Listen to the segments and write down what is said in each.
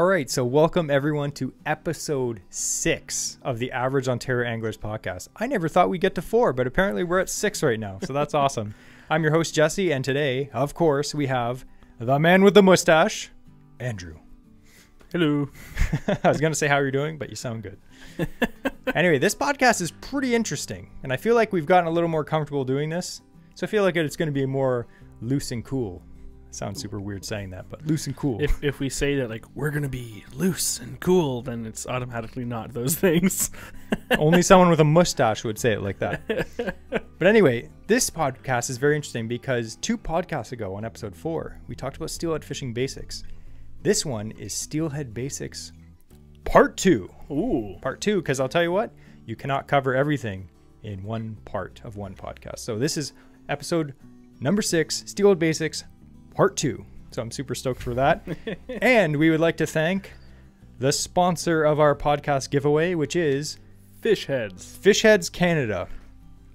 All right, so welcome everyone to episode six of the Average Ontario Anglers podcast. I never thought we'd get to four, but apparently we're at six right now, so that's awesome. I'm your host, Jesse, and today, of course, we have the man with the mustache, Andrew. Hello. I was going to say how you're doing, but you sound good. anyway, this podcast is pretty interesting, and I feel like we've gotten a little more comfortable doing this, so I feel like it's going to be more loose and cool. Sounds super weird saying that, but loose and cool. If if we say that like we're gonna be loose and cool, then it's automatically not those things. Only someone with a mustache would say it like that. but anyway, this podcast is very interesting because two podcasts ago on episode four, we talked about steelhead fishing basics. This one is steelhead basics part two. Ooh. Part two, because I'll tell you what, you cannot cover everything in one part of one podcast. So this is episode number six, steelhead basics part two. So I'm super stoked for that. and we would like to thank the sponsor of our podcast giveaway, which is Fish heads. Fish Heads Canada.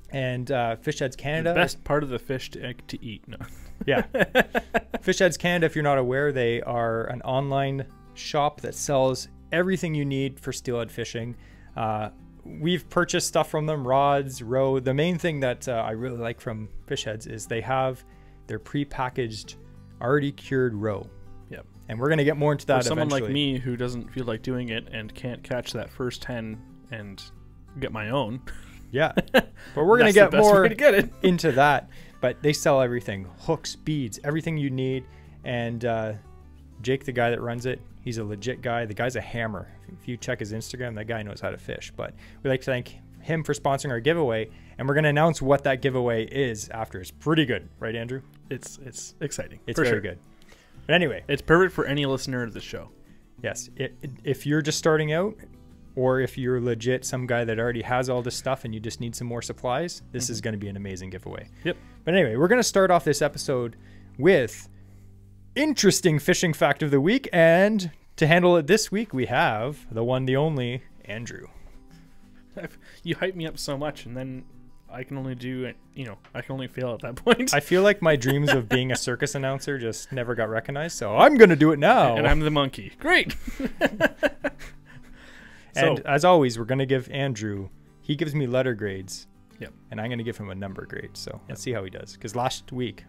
And uh, Fish Heads Canada. The best part of the fish to, to eat. No. Yeah. Fish Heads Canada, if you're not aware, they are an online shop that sells everything you need for steelhead fishing. Uh, we've purchased stuff from them rods, roe. The main thing that uh, I really like from Fish Heads is they have their pre-packaged, already cured roe. Yep. And we're going to get more into that For someone like me who doesn't feel like doing it and can't catch that first ten and get my own. Yeah. But we're going to get more to get it. into that. But they sell everything hooks, beads, everything you need. And uh, Jake, the guy that runs it, he's a legit guy. The guy's a hammer. If you check his Instagram, that guy knows how to fish. But we'd like to thank him for sponsoring our giveaway. And we're going to announce what that giveaway is after. It's pretty good, right, Andrew? It's it's exciting. It's very sure. good. But anyway, It's perfect for any listener of the show. yes, it, it- if you're just starting out, or if you're legit some guy that already has all this stuff and you just need some more supplies, this is mm-hmm. going to be an amazing giveaway. Yep. But anyway, we're going to start off this episode with interesting fishing fact of the week. And to handle it this week, we have the one, the only Andrew. You hype me up so much, and then I can only do it. You know, I can only fail at that point. I feel like my dreams of being a circus announcer just never got recognized. So I'm going to do it now. and I'm the monkey. Great. And So- as always, we're going to give Andrew, he gives me letter grades. Yep. And I'm going to give him a number grade. So let's see how he does. Because last week,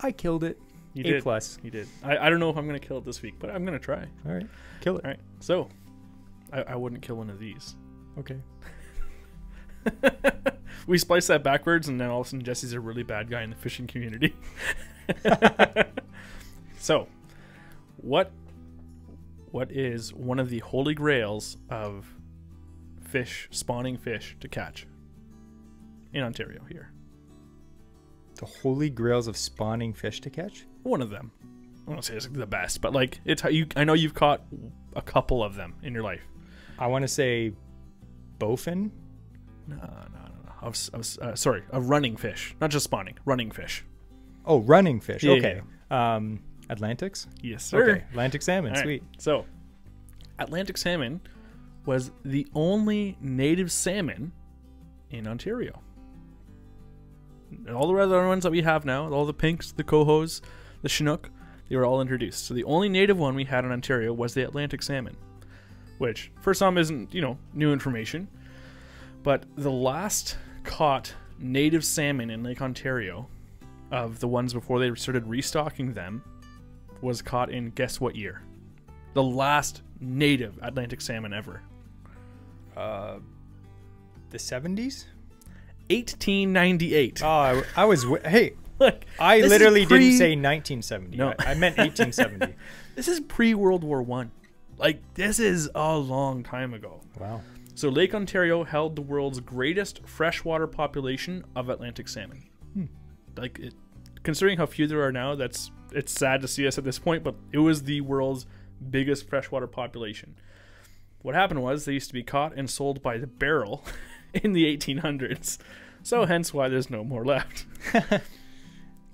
I killed it. You A did. plus. You did. I, I don't know if I'm gonna kill it this week, but I'm gonna try. All right. Kill it. All right. So, I, I wouldn't kill one of these. Okay. we splice that backwards, and then all of a sudden Jesse's a really bad guy in the fishing community. so, what what is one of the holy grails of fish spawning fish to catch in Ontario here? The holy grails of spawning fish to catch? One of them. I won't say it's the best, but like it's how you. I know you've caught a couple of them in your life. I want to say bowfin. No, no, no, no. I was uh, sorry, a running fish, not just spawning, running fish. Oh, running fish. Yeah, okay. Um, Atlantics. Yes, sir. Okay. Atlantic salmon. Right, Sweet. So, Atlantic salmon was the only native salmon in Ontario. And all the other ones that we have now, all the pinks, the cohos, the chinook, they were all introduced. So the only native one we had in Ontario was the Atlantic salmon, which for some isn't, you know, new information. But the last caught native salmon in Lake Ontario of the ones before they started restocking them was caught in guess what year? The last native Atlantic salmon ever. Uh, the 70s? 1898. Oh, I, I was. Hey, Look, I literally pre- didn't say 1970. No. I, I meant 1870. This is pre World War One. Like this is a long time ago. wow. So Lake Ontario held the world's greatest freshwater population of Atlantic salmon. Hmm. Like it, considering how few there are now, that's it's sad to see us at this point, but it was the world's biggest freshwater population. What happened was they used to be caught and sold by the barrel in the 1800s. So hence why there's no more left.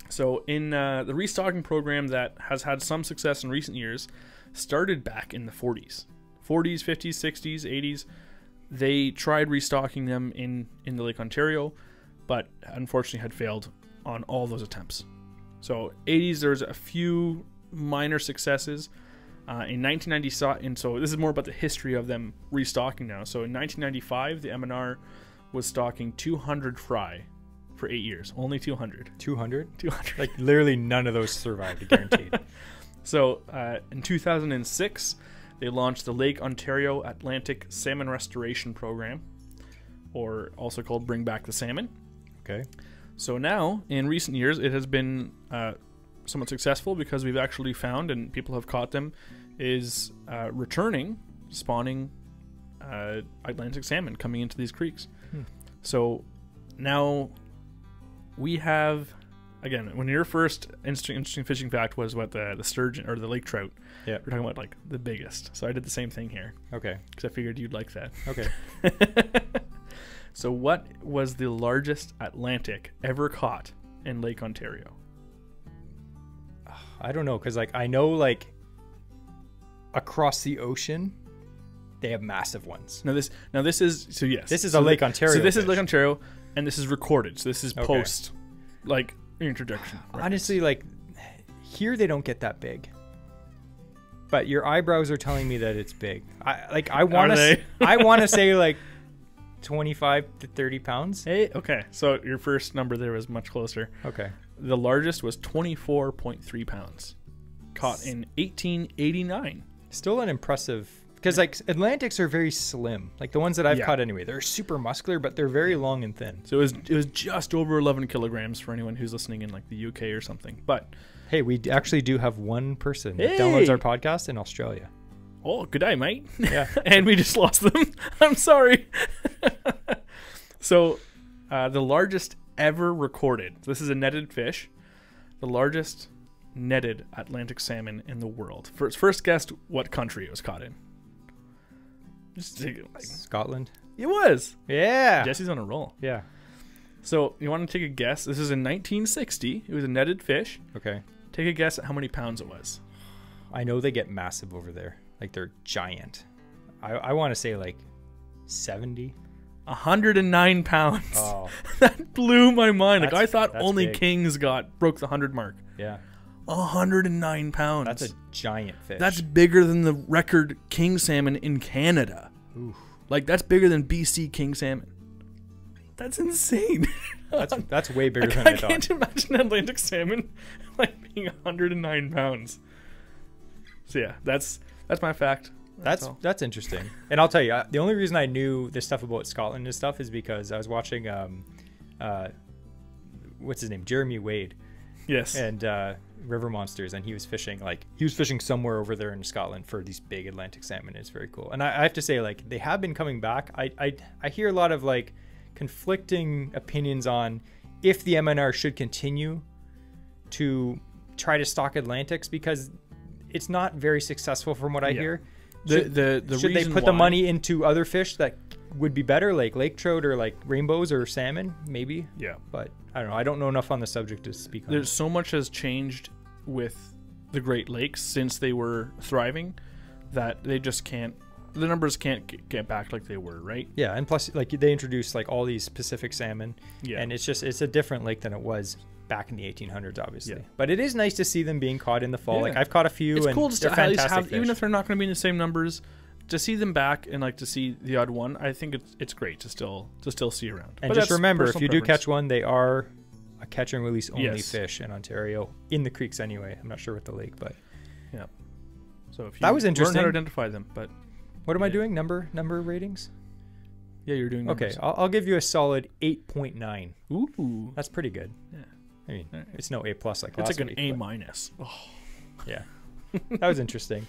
so in uh, the restocking program that has had some success in recent years started back in the 40s. 40s, 50s, 60s, 80s. They tried restocking them in in the Lake Ontario, but unfortunately had failed on all those attempts. So 80s there's a few minor successes. Uh, in 1990, so- and so this is more about the history of them restocking now. So in 1995, the MNR was stocking 200 fry for eight years, only 200. 200? 200. Like literally none of those survived, guaranteed. So uh, in 2006, they launched the Lake Ontario Atlantic Salmon Restoration Program, or also called Bring Back the Salmon. okay. So now, in recent years, it has been uh, somewhat successful because we've actually found, and people have caught them, is uh, returning, spawning uh, Atlantic salmon coming into these creeks. Hmm. So now we have, again, when your first interesting, interesting fishing fact was what the the sturgeon or the lake trout. Yeah. we're talking about like the biggest. So I did the same thing here Okay. because I figured you'd like that. Okay. so, what was the largest Atlantic ever caught in Lake Ontario? I don't know, because like I know like across the ocean, they have massive ones. Now this, now this is so yes. This is so a Lake Ontario So this is fish. Lake Ontario, and this is recorded. So this is post, like introduction. Honestly, like here they don't get that big. But your eyebrows are telling me that it's big. I like I want to I want to say like 25 to 30 pounds. Hey, okay. So your first number there was much closer. Okay. The largest was twenty four point three pounds, caught in eighteen eighty nine. Still an impressive because like Atlantics are very slim. Like the ones that I've Yeah. caught anyway. They're super muscular, but they're very long and thin. So it was it was just over eleven kilograms for anyone who's listening in like the UK or something. But Hey, we actually do have one person that downloads our podcast in Australia. oh, good day, mate. Yeah. and we just lost them. I'm sorry. so, uh, the largest ever recorded. This is a netted fish. The largest netted Atlantic salmon in the world. First, first guessed what country it was caught in. Just take it. Like, Scotland. it was. Yeah. Jesse's on a roll. Yeah. So you want to take a guess? This is in 1960. It was a netted fish. Okay. Take a guess at how many pounds it was. I know they get massive over there. Like they're giant. I, I want to say like 70. 109 pounds. Oh, that blew my mind. Like I thought only big. kings got broke the 100 mark. yeah. 109 pounds. That's a giant fish. That's bigger than the record king salmon in Canada. Oof. Like that's bigger than BC king salmon. That's insane. that's that's way bigger I, than I I thought. can't imagine Atlantic salmon like being 109 pounds. So yeah, that's that's my fact. That's all. that's interesting. And I'll tell you, uh, the only reason I knew this stuff about Scotland and stuff is because I was watching um uh what's his name? Jeremy Wade yes. and uh River Monsters and he was fishing like he was fishing somewhere over there in Scotland for these big Atlantic salmon. It's very cool. And I, I have to say like they have been coming back. I I I hear a lot of like conflicting opinions on if the MNR should continue to try to stock Atlantics because it's not very successful from what I Yeah. hear. the Should- the, the should they put the money into other fish that would be better, like lake trout or like rainbows or salmon? Maybe, Yeah. but I don't know. I don't know enough on the subject to speak on. There's so much has changed with the Great Lakes since they were thriving that they just can't the numbers can't get back like they were, right? Yeah, and plus, like they introduced like all these Pacific salmon, Yeah. and it's just it's a different lake than it was back in the 1800s, obviously. Yeah. But it is nice to see them being caught in the fall. Yeah. Like I've caught a few, it's and cool just to at least have, even if they're not going to be in the same numbers, to see them back and like to see the odd one. I think it's it's great to still to still see around. And But just remember, if you do catch one, they are a catch and release only Yes. fish in Ontario in the creeks anyway. I'm not sure with the lake, but yeah. so if you That was learn interesting. how to identify them, but what am I doing? Number number ratings? yeah, you're doing Okay. I'll, I'll give you a solid 8.9. Ooh, That's pretty good. Yeah. I mean, Alright. it's no A plus like it's like an week, A minus. Oh, Yeah, that was interesting.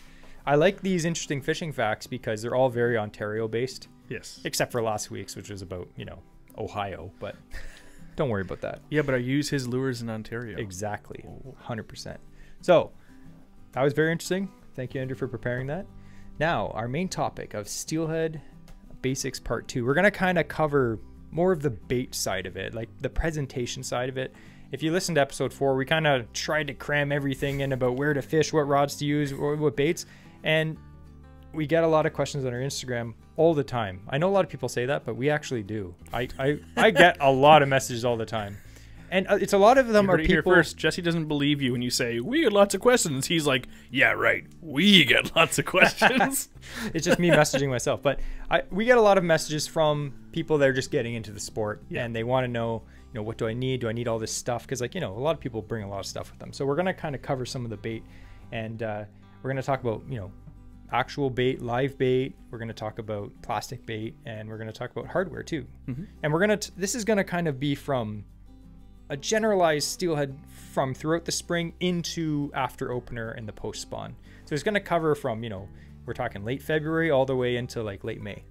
I like these interesting fishing facts because they're all very Ontario based, yes. except for last week's, which was about you know Ohio. But don't worry about that. Yeah, but I use his lures in Ontario. Exactly, hundred percent. So that was very interesting. Thank you, Andrew, for preparing that. Now, our main topic of Steelhead Basics Part Two. We're gonna kind of cover more of the bait side of it, like the presentation side of it. If you listened to episode four, we kind of tried to cram everything in about where to fish, what rods to use, what baits, and we get a lot of questions on our Instagram all the time. I know a lot of people say that, but we actually do. I I, I get a lot of messages all the time. and uh, it's a lot of them are heard it here people. first. Jesse doesn't believe you when you say we get lots of questions. He's like, yeah, right. We get lots of questions. It's just me messaging myself, but I, we get a lot of messages from people that are just getting into the sport Yeah. and they want to know, you know, what do I need? Do I need all this stuff? Because like you know, a lot of people bring a lot of stuff with them. So we're gonna kind of cover some of the bait, and uh, we're gonna talk about you know actual bait, live bait. We're gonna talk about plastic bait, and we're gonna talk about hardware too. And we're gonna this is gonna kind of be from a generalized steelhead from throughout the spring into after opener and the post spawn. So it's going to cover from, you know, we're talking late February all the way into like late May.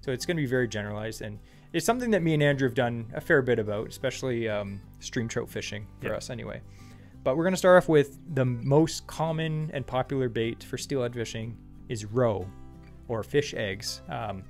So it's going to be very generalized and it's something that me and Andrew have done a fair bit about, especially um, stream trout fishing for Yeah. us anyway. But we're going to start off with the most common and popular bait for steelhead fishing is roe or fish eggs, um,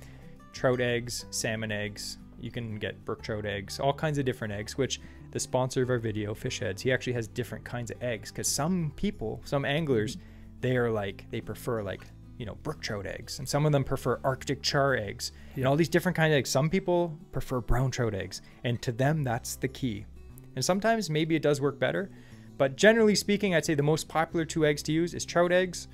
trout eggs, salmon eggs. You can get brook trout eggs, all kinds of different eggs, which the sponsor of our video, Fish Heads, he actually has different kinds of eggs because some people, some anglers, they are like, they prefer like, you know, brook trout eggs, and some of them prefer Arctic char eggs, and all these different kinds of eggs. Some people prefer brown trout eggs, and to them, that's the key. And sometimes maybe it does work better, but generally speaking, I'd say the most popular two eggs to use is trout eggs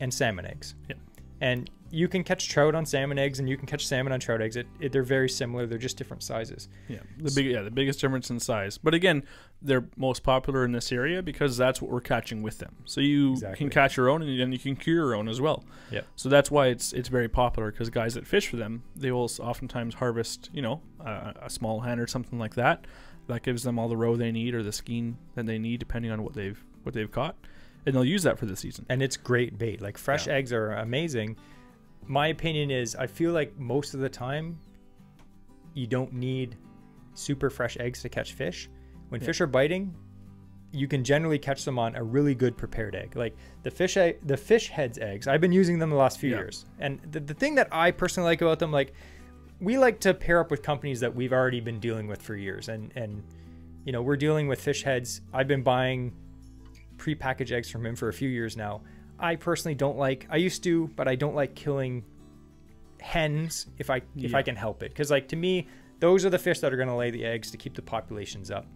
and salmon eggs. Yeah. And you can catch trout on salmon eggs, and you can catch salmon on trout eggs. It, it, they're very similar. They're just different sizes. yeah, the big yeah the biggest difference in size. But again, they're most popular in this area because that's what we're catching with them. So you Exactly. can catch your own, and then you can cure your own as well. Yep. So that's why it's it's very popular because guys that fish for them, they will oftentimes harvest, you know, a, a small hen or something like that. That gives them all the roe they need or the skein that they need, depending on what they've what they've caught, and they'll use that for the season. and it's great bait. Like fresh Yeah. eggs are amazing. My opinion is I feel like most of the time you don't need super fresh eggs to catch fish. When Yeah. fish are biting, you can generally catch them on a really good prepared egg. Like the fish egg, the fish heads eggs. I've been using them the last few Yeah. years. And the, the thing that I personally like about them like we like to pair up with companies that we've already been dealing with for years and and you know, we're dealing with fish heads. I've been buying pre-packaged eggs from him for a few years now. I personally don't like. I used to, but I don't like killing hens if I if I can help it. Because like to me, those are the fish that are going to lay the eggs to keep the populations up.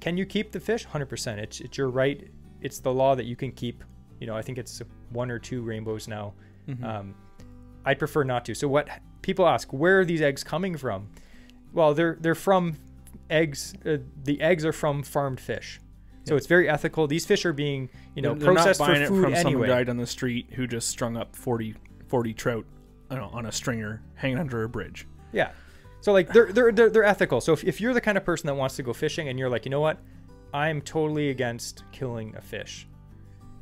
Can you keep the fish? Hundred percent. It's it's your right. It's the law that you can keep. You know, I think it's one or two rainbows now. Um, I'd prefer not to. So what people ask, where are these eggs coming from? Well, they're they're from eggs. Uh, the eggs are from farmed fish. So it's very ethical. These fish are being, you know, They're- processed not buying for it food from some anyway. guy down the street who just strung up 40, 40 trout know, on a stringer hanging under a bridge. Yeah. So like they're they're they're, they're ethical. So if, if you're the kind of person that wants to go fishing and you're like, you know what, I'm totally against killing a fish.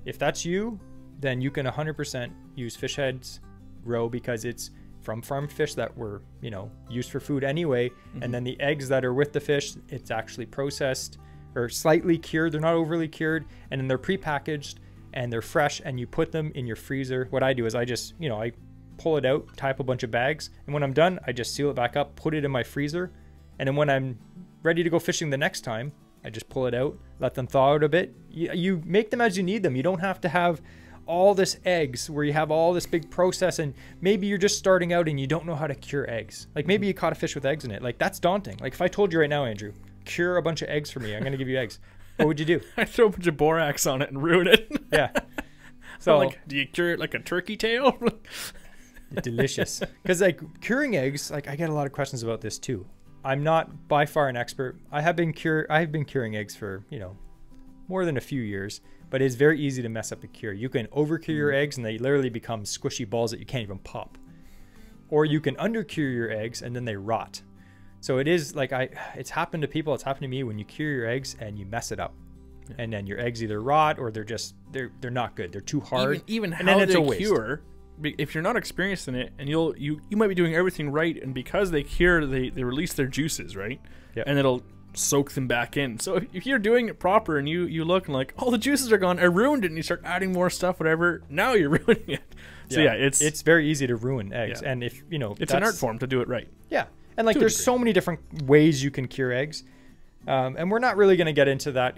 If that's you, then you can 100% use fish heads roe because it's from farmed fish that were you know used for food anyway, and mm-hmm. then the eggs that are with the fish, it's actually processed or slightly cured. They're not overly cured, and then they're prepackaged and they're fresh, and you put them in your freezer. What I do is I just you know I pull it out, tie up a bunch of bags, and when I'm done, I just seal it back up, put it in my freezer, and then when I'm ready to go fishing the next time, I just pull it out, let them thaw out a bit. You, you make them as you need them. You don't have to have all this eggs where you have all this big process and maybe you're just starting out and you don't know how to cure eggs. Like maybe you caught a fish with eggs in it. Like that's daunting. Like if I told you right now, Andrew, cure a bunch of eggs for me, I'm going to give you eggs. What would you do? I throw a bunch of borax on it and ruin it. Yeah. so like, do you cure it like a turkey tail? delicious because like curing eggs like i get a lot of questions about this too i'm not by far an expert i have been cure i have been curing eggs for you know more than a few years but it's very easy to mess up a cure you can over cure your mm. eggs and they literally become squishy balls that you can't even pop or you can under cure your eggs and then they rot so it is like i it's happened to people it's happened to me when you cure your eggs and you mess it up. And then your eggs either rot or they're just they're they're not good. They're too hard. even, even and how then it's they a waste. cure if you're not experienced in it and you'll you you might be doing everything right and because they cure they they release their juices right? Yep. and it'll soak them back in. So if, if you're doing it proper and you you look and like all the juices are gone i ruined it and you start adding more stuff whatever now you're ruining it. So yeah, it's it's very easy to ruin eggs, Yeah. and if you know, it's an art form to do it right. Yeah, and like there's degree. so many different ways you can cure eggs, um, and we're not really going to get into that.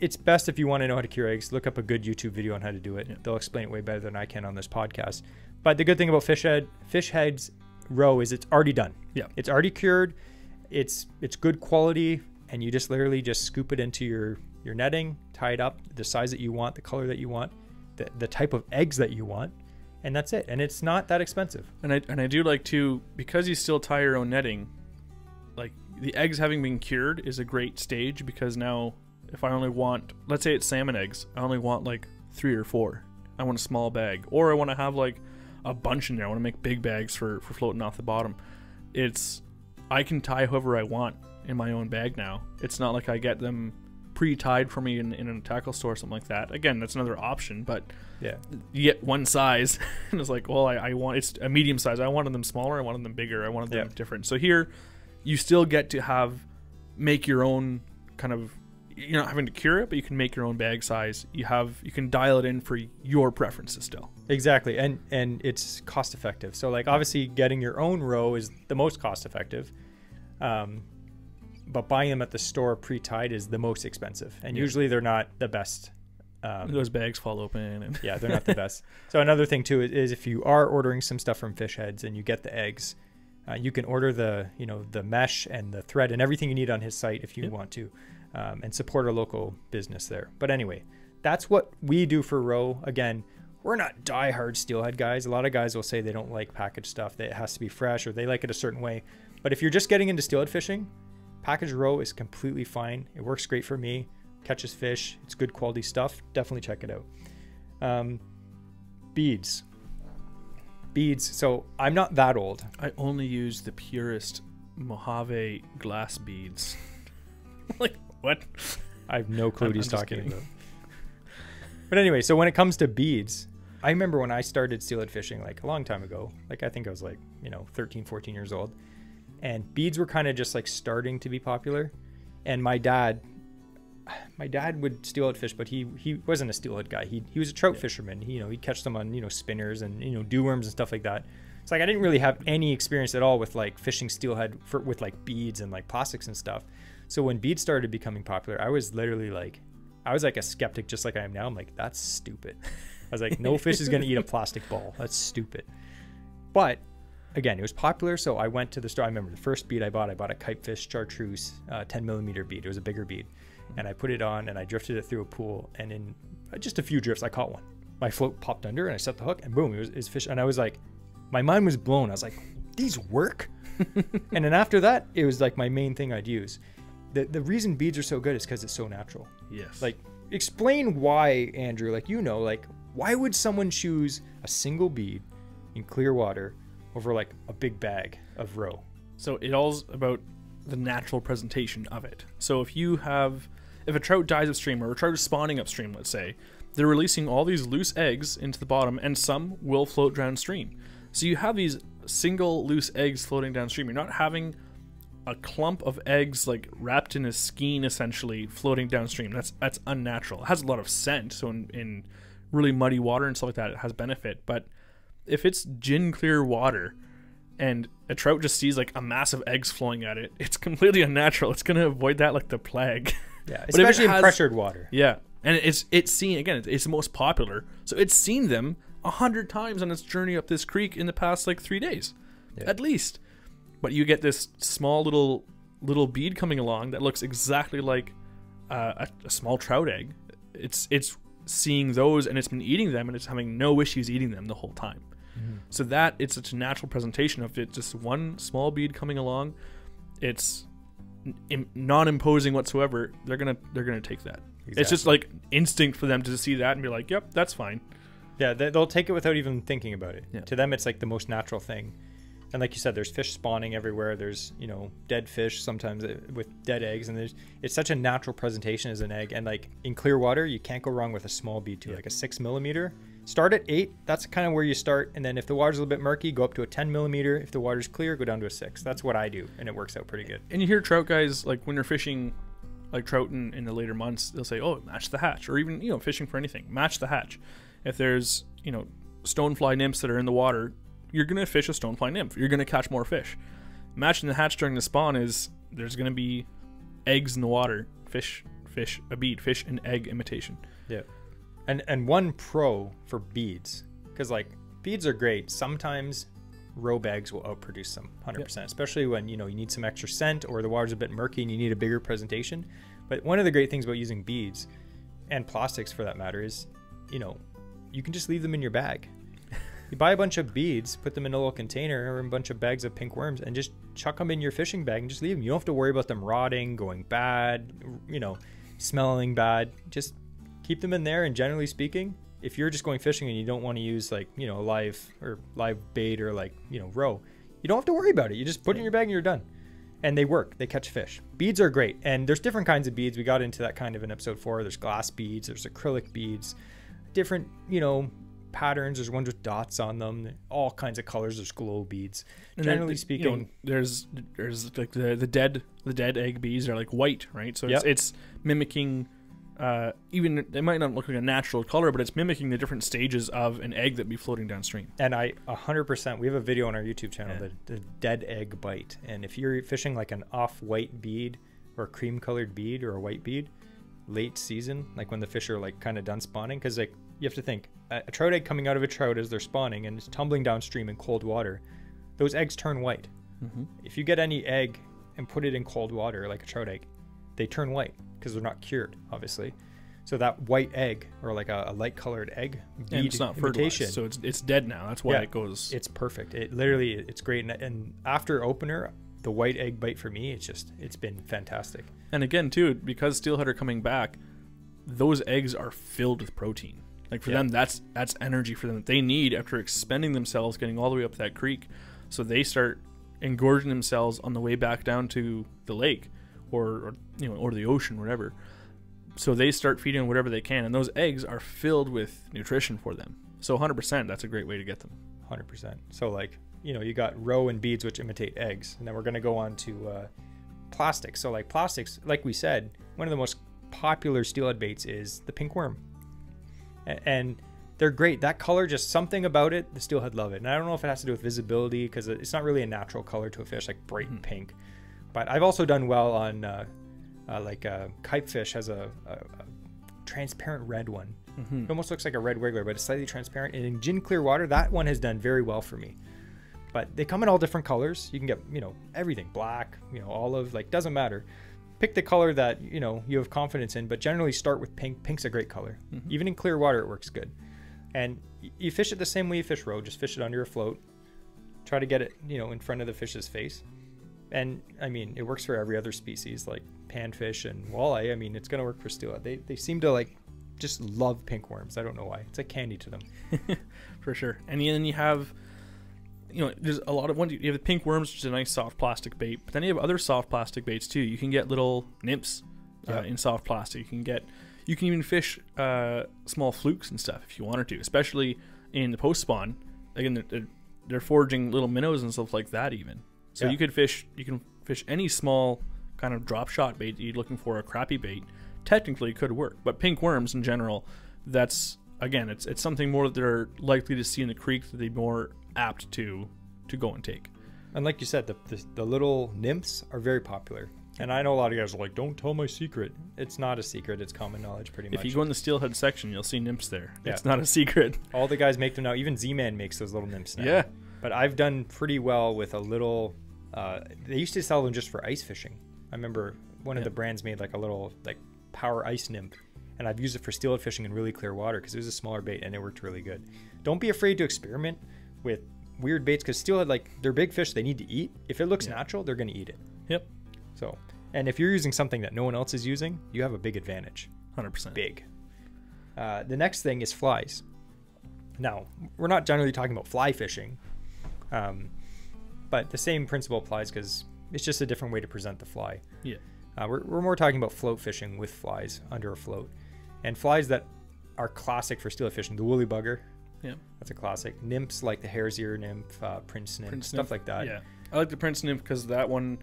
It's best if you want to know how to cure eggs, look up a good YouTube video on how to do it. Yeah. They'll explain it way better than I can on this podcast. But the good thing about fish head, fish heads roe is it's already done. Yeah. it's already cured. It's it's good quality. and you just literally just scoop it into your your netting, tie it up the size that you want, the color that you want, the the type of eggs that you want, and that's it. And it's not that expensive. And I and I do like to because you still tie your own netting, like the eggs having been cured is a great stage because now if I only want let's say it's salmon eggs, I only want like three or four. I want a small bag. Or I want to have like a bunch in there. I want to make big bags for, for floating off the bottom. It's I can tie whoever I want in my own bag now. It's not like I get them pre-tied for me in, in a tackle store or something like that. Again, that's another option, but Yeah. you get one size. And it's like well I, I want it's a medium size. I wanted them smaller. I wanted them bigger. I wanted them Yeah. different. So here you still get to have make your own kind of you're not having to cure it but you can make your own bag size. You have you can dial it in for your preferences still. Exactly, and and it's cost effective. So like obviously getting your own roe is the most cost effective, um, but buying them at the store pre-tied is the most expensive, and Yeah. usually they're not the best. Um, those bags fall open and yeah, they're not the best. So another thing too is, if you are ordering some stuff from Fish Heads and you get the eggs, uh, you can order the you know the mesh and the thread and everything you need on his site if you Yep. want to, um, and support a local business there. But anyway, that's what we do for roe. Again, we're not diehard steelhead guys. A lot of guys will say they don't like packaged stuff; that it has to be fresh or they like it a certain way. But if you're just getting into steelhead fishing, packaged roe is completely fine. It works great for me. Catches fish. It's good quality stuff. Definitely check it out. Um, beads. Beads. So I'm not that old. i only use the purest mojave glass beads like what I have no clue what he's talking kidding. about. But anyway, so when it comes to beads, I remember when I started steelhead fishing like a long time ago. Like I think I was like, you know, 13, 14 years old. And beads were kind of just like starting to be popular. And my dad my dad would steelhead fish, but he he wasn't a steelhead guy. He he was a trout Yeah. fisherman. He, you know, he'd catch them on, you know, spinners and, you know, dewworms and stuff like that. It's like I didn't really have any experience at all with like fishing steelhead for with like beads and like plastics and stuff. So when beads started becoming popular, I was literally like I was like a skeptic just like I am now. I'm like, that's stupid. I was like, no fish is gonna eat a plastic ball. That's stupid. But again, it was popular, so I went to the store. I remember the first bead I bought. I bought a kitefish chartreuse, uh, 10 millimeter bead. It was a bigger bead, and I put it on and I drifted it through a pool. And in uh, just a few drifts, I caught one. My float popped under, and I set the hook, and boom, it was, it was fish. And I was like, my mind was blown. I was like, these work. and then after that, it was like my main thing I'd use. The the reason beads are so good is because it's so natural. yes Like, explain why, Andrew. Like, you know, like, why would someone choose a single bead in clear water over like a big bag of roe? So it all's about the natural presentation of it. So if you have, if a trout dies upstream or a trout is spawning upstream, let's say, they're releasing all these loose eggs into the bottom, and some will float downstream. So you have these single loose eggs floating downstream. You're not having a clump of eggs like wrapped in a skein essentially floating downstream. That's that's unnatural. It has a lot of scent, so in, in really muddy water and stuff like that, it has benefit. But if it's gin clear water and a trout just sees like a mass of eggs flowing at it, it's completely unnatural. It's gonna avoid that like the plague. Yeah, But if it especially in has- pressured water. yeah, and it's it's seen again. It's, it's the most popular, so it's seen them a hundred times on its journey up this creek in the past like three days, Yeah. at least. But you get this small little little bead coming along that looks exactly like uh, a, a small trout egg. It's it's seeing those and it's been eating them and it's having no issues eating them the whole time. So that it's such a natural presentation of it. Just one small bead coming along. It's non-imposing whatsoever. They're gonna they're gonna take that. It's just like instinct for them to see that and be like, "Yep, that's fine." Yeah, they, they'll take it without even thinking about it. Yeah. To them, it's like the most natural thing. And like you said, there's fish spawning everywhere. There's you know dead fish sometimes uh, with dead eggs, and there's it's such a natural presentation as an egg. And like in clear water, you can't go wrong with a small bead too, Yeah. like a six millimeter. Start at eight. That's kind of where you start, and then if the water's a little bit murky, go up to a ten millimeter. If the water's clear, go down to a six. That's what I do, and it works out pretty good. And you hear trout guys like when they're fishing, like trout in, in the later months, they'll say, "Oh, match the hatch," or even you know fishing for anything, match the hatch. If there's you know stonefly nymphs that are in the water, you're gonna fish a stonefly nymph. You're gonna catch more fish. Matching the hatch during the spawn is there's gonna be eggs in the water, fish, fish, a bead, fish, and egg imitation. Yeah. And and one pro for beads, because like beads are great. Sometimes roe bags will outproduce them 100%, especially when you know you need some extra scent or the water's a bit murky and you need a bigger presentation. But one of the great things about using beads and plastics for that matter is, you know, you can just leave them in your bag. You buy a bunch of beads, put them in a little container or a bunch of bags of pink worms, and just chuck them in your fishing bag and just leave them. You don't have to worry about them rotting, going bad, you know, smelling bad. Just keep them in there. And generally speaking, if you're just going fishing and you don't want to use like you know live or live bait or like you know roe, you don't have to worry about it. You just put it in your bag and you're done. And they work. They catch fish. Beads are great, and there's different kinds of beads. We got into that kind of in episode four. There's glass beads. There's acrylic beads. Different you know patterns. There's ones with dots on them. All kinds of colors. There's glow beads. And Generally the- speaking, you know, there's there's like the the dead the dead egg bees are like white, right? So Yep. it's, it's mimicking. Uh, even they might not look like a natural color, but it's mimicking the different stages of an egg that be floating downstream. And I 100%, we have a video on our YouTube channel, Yeah. the, the dead egg bite. And if you're fishing like an off white bead or a cream colored bead or a white bead, late season, like when the fish are like kind of done spawning, because like you have to think a, a trout egg coming out of a trout as they're spawning and it's tumbling downstream in cold water, those eggs turn white. Mm-hmm. If you get any egg and put it in cold water, like a trout egg, they turn white because they're not cured, obviously. So that white egg or like a, a light colored egg And it's not imitation, fertilized, so it's it's dead now. That's why Yeah. it goes. it's perfect. It literally, it's great. And, and after opener, the white egg bite for me, it's just, it's been fantastic. And again, too, because steelhead are coming back, those eggs are filled with protein. Like for Yeah. them, that's that's energy for them that they need after expending themselves, getting all the way up that creek. So they start engorging themselves on the way back down to the lake, or, or you know, or the ocean, whatever. So they start feeding whatever they can, and those eggs are filled with nutrition for them. So 100%, that's a great way to get them. 100%. So, like, you know, you got roe and beads, which imitate eggs. And then we're going to go on to uh, plastics. So, like, plastics, like we said, one of the most popular steelhead baits is the pink worm. A- And they're great. That color, just something about it, the steelhead love it. And I don't know if it has to do with visibility because it's not really a natural color to a fish, like bright Mhm. pink. But I've also done well on, uh, uh, like, uh, kitefish has a, a, a transparent red one. Mm-hmm. It almost looks like a red wiggler, but it's slightly transparent. And in gin clear water, that one has done very well for me. But they come in all different colors. You can get, you know, everything black, you know, olive, like, doesn't matter. Pick the color that, you know, you have confidence in, but generally start with pink. Pink's a great color. Mhm. Even in clear water, it works good. And you fish it the same way you fish roe, just fish it under your float. Try to get it, you know, in front of the fish's face. And I mean, it works for every other species like panfish and walleye. I mean, it's going to work for steelhead. They, they seem to like just love pink worms. I don't know why. It's like candy to them. for sure. And then you have, you know, there's a lot of ones. You have the pink worms, which is a nice soft plastic bait. But then you have other soft plastic baits too. You can get little nymphs uh, in soft plastic. You can get, you can even fish uh, small flukes and stuff if you wanted to, especially in the post spawn. Again, they're, they're, they're foraging little minnows and stuff like that even. So Yeah. you could fish, you can fish any small kind of drop shot bait that you're looking for, a crappy bait. Technically, it could work, but pink worms in general, that's again, it's it's something more that they're likely to see in the creek that they're more apt to to go and take. And like you said, the, the, the little nymphs are very popular. And I know a lot of guys are like, don't tell my secret. It's not a secret. It's common knowledge pretty much. If you go in the steelhead section, you'll see nymphs there. Yeah. It's not a secret. All the guys make them now. Even Z-Man makes those little nymphs now. Yeah. But I've done pretty well with a little. Uh, they used to sell them just for ice fishing. I remember one of the brands made like a little like power ice nymph, and I've used it for steelhead fishing in really clear water because it was a smaller bait and it worked really good. Don't be afraid to experiment with weird baits because steelhead like they're big fish. They need to eat. If it looks Yeah. natural, they're gonna eat it. Yep. So, and if you're using something that no one else is using, you have a big advantage. Hundred percent. Big. Uh, the next thing is flies. Now, we're not generally talking about fly fishing, um, but the same principle applies because it's just a different way to present the fly. Yeah. Uh, we're, we're more talking about float fishing with flies under a float. And flies that are classic for steelhead fishing, the woolly bugger, Yeah. that's a classic. Nymphs like the hare's ear nymph, uh, prince nymph, Prince stuff nymph, like that. Yeah, I like the prince nymph because that one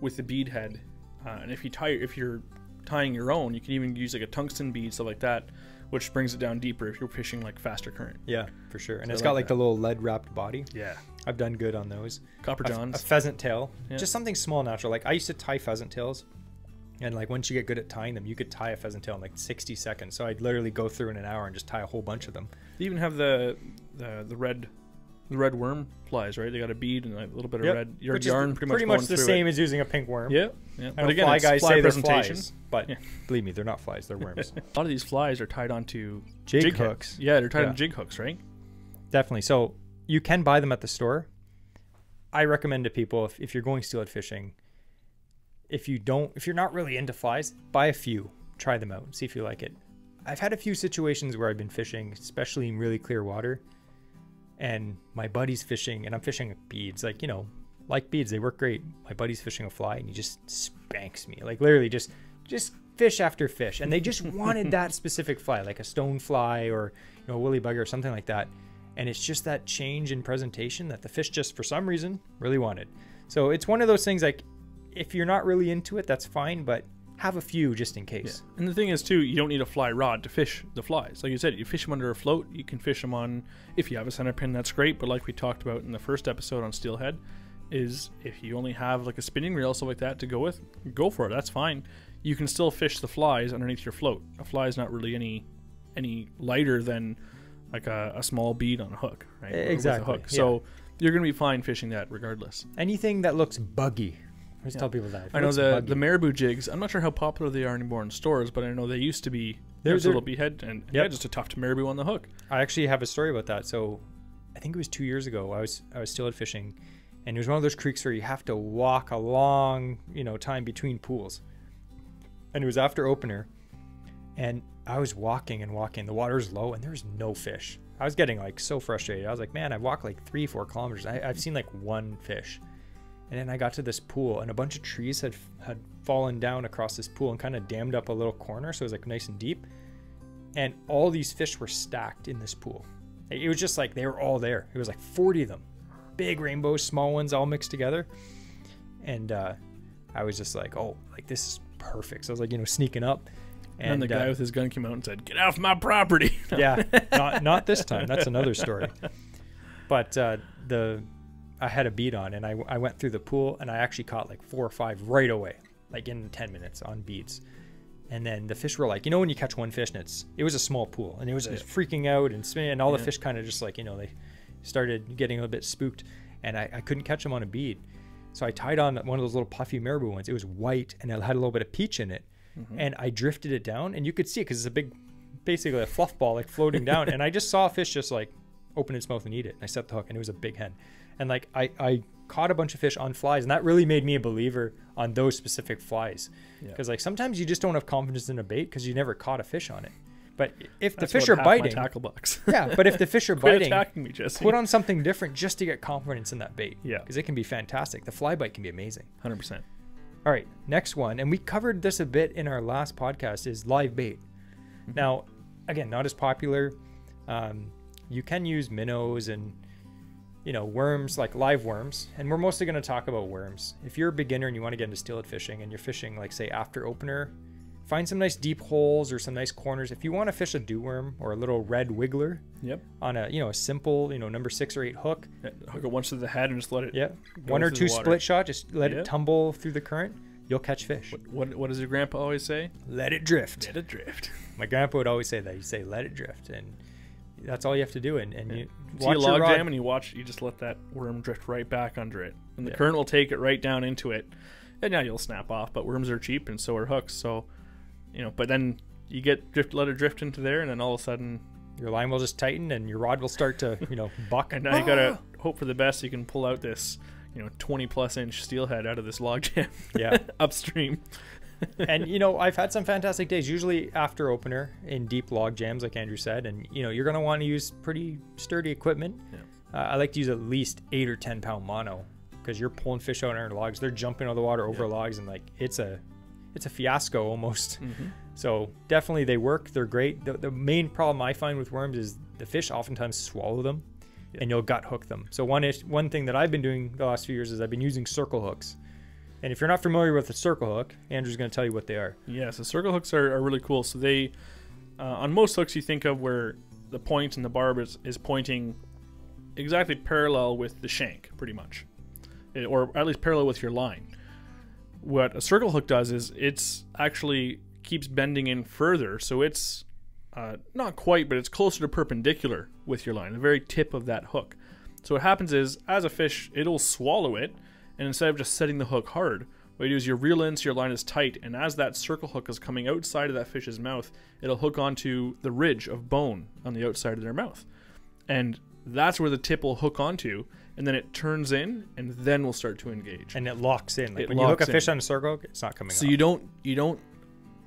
with the bead head, uh, and if you tie, if you're tying your own, you can even use like a tungsten bead, stuff like that, which brings it down deeper if you're fishing like faster current. Yeah, for sure. And So I it's like got like that. the little lead wrapped body. Yeah, I've done good on those. copper a, johns. a pheasant tail, Yeah. just something small, natural. Like I used to tie pheasant tails, and like once you get good at tying them, you could tie a pheasant tail in like 60 seconds. So I'd literally go through in an hour and just tie a whole bunch of them. They even have the the the red the red worm flies, right? They got a bead and a little bit of Yep. red is yarn, pretty much, much the same It. as using a pink worm. Yeah, yeah. But again, fly guys fly say they're presentation. flies, but Yeah. believe me, they're not flies. They're worms. A lot of these flies are tied onto Jig, jig hooks. Yeah, they're tied Yeah. on jig hooks, right? definitely. So you can buy them at the store. I recommend to people if, if you're going steelhead fishing, if you don't, if you're not really into flies, buy a few, try them out, see if you like it. I've had a few situations where I've been fishing, especially in really clear water, and my buddy's fishing, and I'm fishing beads, like you know, like beads, they work great. My buddy's fishing a fly, and he just spanks me, like literally just, just fish after fish, and they just wanted that specific fly, like a stone fly or you know, a woolly bugger or something like that. And it's just that change in presentation that the fish just for some reason really wanted. So it's one of those things like if you're not really into it, that's fine, but have a few just in case. And the thing is, too, you don't need a fly rod to fish the flies. Like you said, you fish them under a float. You can fish them on, if you have a center pin, that's great. But like we talked about in the first episode on steelhead, is if you only have like a spinning reel, stuff like that to go with, go for it. That's fine. You can still fish the flies underneath your float. A fly is not really any any lighter than like a, a small bead on a hook, right? Or with a Exactly, hook. So you're gonna be fine fishing that regardless. Anything that looks buggy. I always Yeah. tell people that. I know the buggy- the marabou jigs. I'm not sure how popular they are anymore in stores, but I know they used to be. There's a little beadhead and yeah, just a tough marabou on the hook. I actually have a story about that. So I think it was two years ago. I was I was steelhead fishing, and it was one of those creeks where you have to walk a long you know time between pools. And it was after opener, and I was walking and walking. The water's low, and there's no fish. I was getting like so frustrated. I was like, man, I've walked like three, four kilometers. I, I've seen like one fish. And then I got to this pool, and a bunch of trees had had fallen down across this pool and kind of dammed up a little corner, so it was like nice and deep. And all these fish were stacked in this pool. It was just like they were all there. It was like 40 of them, big rainbows, small ones, all mixed together. And uh, I was just like, oh, like this is perfect. So I was like, you know, sneaking up. And, the guy uh, with his gun came out and said, "Get off my property." yeah, not not this time. That's another story. But uh, the I had a bead on, and I, I went through the pool, and I actually caught like four or five right away, like in ten minutes on beads. And then the fish were like, you know, when you catch one fish, and it's it was a small pool, and it was Yeah. freaking out and spinning, and all the fish kind of just like you know they started getting a little bit spooked, and I, I couldn't catch them on a bead. So I tied on one of those little puffy marabou ones. It was white and it had a little bit of peach in it. Mm-hmm. And I drifted it down, and you could see it because it's a big, basically a fluff ball like floating down. and I just saw a fish just like open its mouth and eat it. And I set the hook, and it was a big hen. And like I, I caught a bunch of fish on flies, and that really made me a believer on those specific flies. Yeah. Because like sometimes you just don't have confidence in a bait because you never caught a fish on it. But if the fish are biting, tackle box. yeah. But if the fish are biting, attacking me, Jesse. put on something different just to get confidence in that bait. Yeah. Because it can be fantastic. The fly bite can be amazing. Hundred percent. All right, next one, and we covered this a bit in our last podcast, is live bait. Now, again, not as popular. Um, you can use minnows and you know worms like live worms, and we're mostly going to talk about worms. If you're a beginner and you want to get into steelhead fishing, and you're fishing like say after opener, find some nice deep holes or some nice corners. If you want to fish a dew worm or a little red wiggler Yep. on a you know a simple you know number six or eight hook, Yeah, Hook it once to the head and just let it. yeah, one or two split shot, just let Yeah. it tumble through the current. You'll catch fish. What What does your grandpa always say? Let it drift. Let it drift. My grandpa would always say that. He'd say, "Let it drift," and that's all you have to do. And, and you See a your log rod- jam and you watch. You just let that worm drift right back under it, and the Yeah. current will take it right down into it, and now you'll snap off. But worms are cheap, and so are hooks. So, you know, but then you get drift, let it drift into there, and then all of a sudden, Your line will just tighten, and your rod will start to, you know, buck. and now you gotta ah! hope for the best. You can pull out this, you know, 20 plus inch steelhead out of this log jam yeah. upstream. and you know, I've had some fantastic days. Usually after opener in deep log jams, like Andrew said, and you know, you're gonna want to use pretty sturdy equipment. Yeah. Uh, I like to use at least eight or ten pound mono because you're pulling fish out on logs. They're jumping out of the water over Yeah. logs, and like it's a, it's a fiasco almost. Mm-hmm. So definitely they work. They're great. The, the main problem I find with worms is the fish oftentimes swallow them, Yeah. and you'll gut hook them. So one is one thing that I've been doing the last few years is I've been using circle hooks. And if you're not familiar with a circle hook, Andrew's going to tell you what they are. Yeah, so circle hooks are, are really cool. So they, uh, on most hooks, you think of where the point and the barb is, is pointing exactly parallel with the shank, pretty much, Eh, or at least parallel with your line. What a circle hook does is it's actually keeps bending in further, so it's uh, not quite, but it's closer to perpendicular with your line, the very tip of that hook. So what happens is, as a fish, it'll swallow it, and instead of just setting the hook hard, what you do is you reel in so your line is tight, and as that circle hook is coming outside of that fish's mouth, it'll hook onto the ridge of bone on the outside of their mouth. And that's where the tip will hook onto, and then it turns in, and then will start to engage. and it locks in. Like It when you hook a fish in. on a circle hook, it's not coming So off. you don't you don't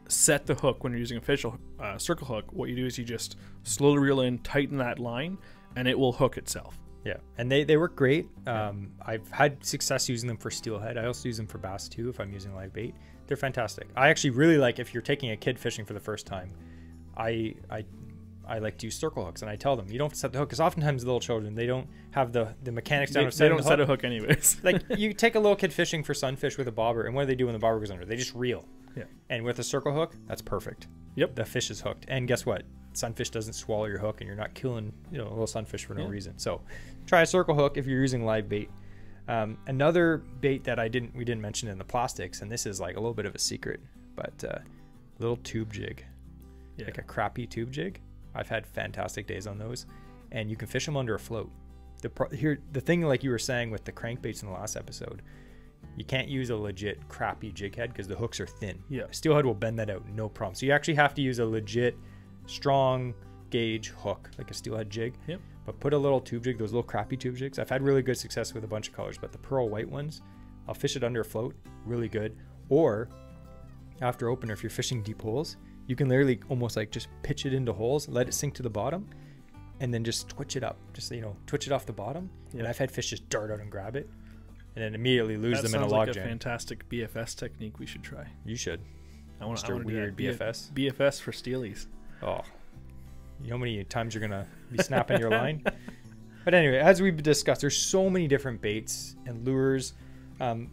set the hook when you're using a fish uh, circle hook. What you do is you just slowly reel in, tighten that line, and it will hook itself. Yeah, and they, they work great. Um, I've had success using them for steelhead. I also use them for bass too if I'm using live bait. They're fantastic. I actually really like if you're taking a kid fishing for the first time. I I I like to use circle hooks, and I tell them you don't set the hook because oftentimes little children they don't have the the mechanics down They, of they don't the set a hook. hook anyways. like you take a little kid fishing for sunfish with a bobber, and what do they do when the bobber goes under? They just reel. Yeah. And with a circle hook, that's perfect. Yep. The fish is hooked, and guess what? Sunfish doesn't swallow your hook, and you're not killing you know a little sunfish for no Yeah. reason. So, try a circle hook if you're using live bait. Um, another bait that I didn't we didn't mention in the plastics, and this is like a little bit of a secret, but uh, little tube jig, yeah. like a crappy tube jig. I've had fantastic days on those, and you can fish them under a float. The pro- here the thing like you were saying with the crankbaits in the last episode, you can't use a legit crappy jig head because the hooks are thin. Yeah. steelhead will bend that out no problem. So you actually have to use a legit strong gauge hook like a steelhead jig. Yep. But put a little tube jig, those little crappy tube jigs. I've had really good success with a bunch of colors, but the pearl white ones, I'll fish it under a float, really good. Or after opener, if you're fishing deep holes, you can literally almost like just pitch it into holes, let it sink to the bottom, and then just twitch it up. Just you know, twitch it off the bottom. And I've had fish just dart out and grab it, and then immediately lose that them in a log like a jam. fantastic BFS technique we should try. you should. I want Mr. Weird BFS. BFS for steelies. Oh, you know how many times you're gonna be snapping your line? But anyway, as we've discussed, there's so many different baits and lures. Um,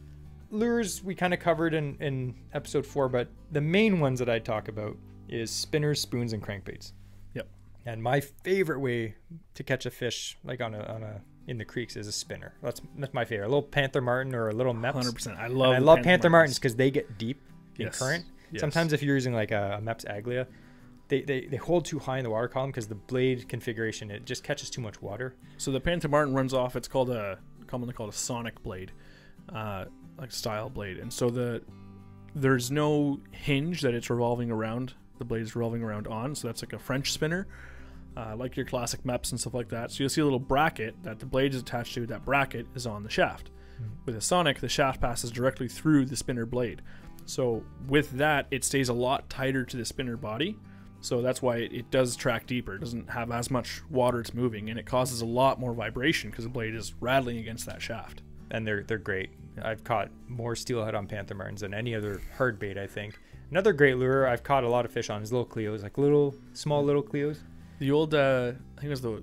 lures we kind of covered in, in episode four, but the main ones that I'd talk about is spinners, spoons, and crankbaits. Yep. And my favorite way to catch a fish, like on a on a in the creeks, is a spinner. That's that's my favorite. A little panther martin or a little Mepps. Hundred percent. I love. I love panther, martins Martins. because they get deep in Yes. current. Yes. Sometimes if you're using like a, a Mepps Aglia, they, they, they hold too high in the water column because the blade configuration it just catches too much water. So the Panther Martin runs off. It's called a commonly called a sonic blade, uh, like style blade. And so the there's no hinge that it's revolving around. The blade is revolving around on. So that's like a French spinner, uh, like your classic Mepps and stuff like that. So you'll see a little bracket that the blade is attached to. That bracket is on the shaft. With a Sonic, the shaft passes directly through the spinner blade. So with that, it stays a lot tighter to the spinner body. So that's why it, does track deeper. It doesn't have as much water it's moving, and it causes a lot more vibration because the blade is rattling against that shaft. And they're they're great. I've caught more steelhead on panther martins than any other hard bait, I think. Another great lure I've caught a lot of fish on is little Cleos, like little small little Cleos. The old, uh, I think it was the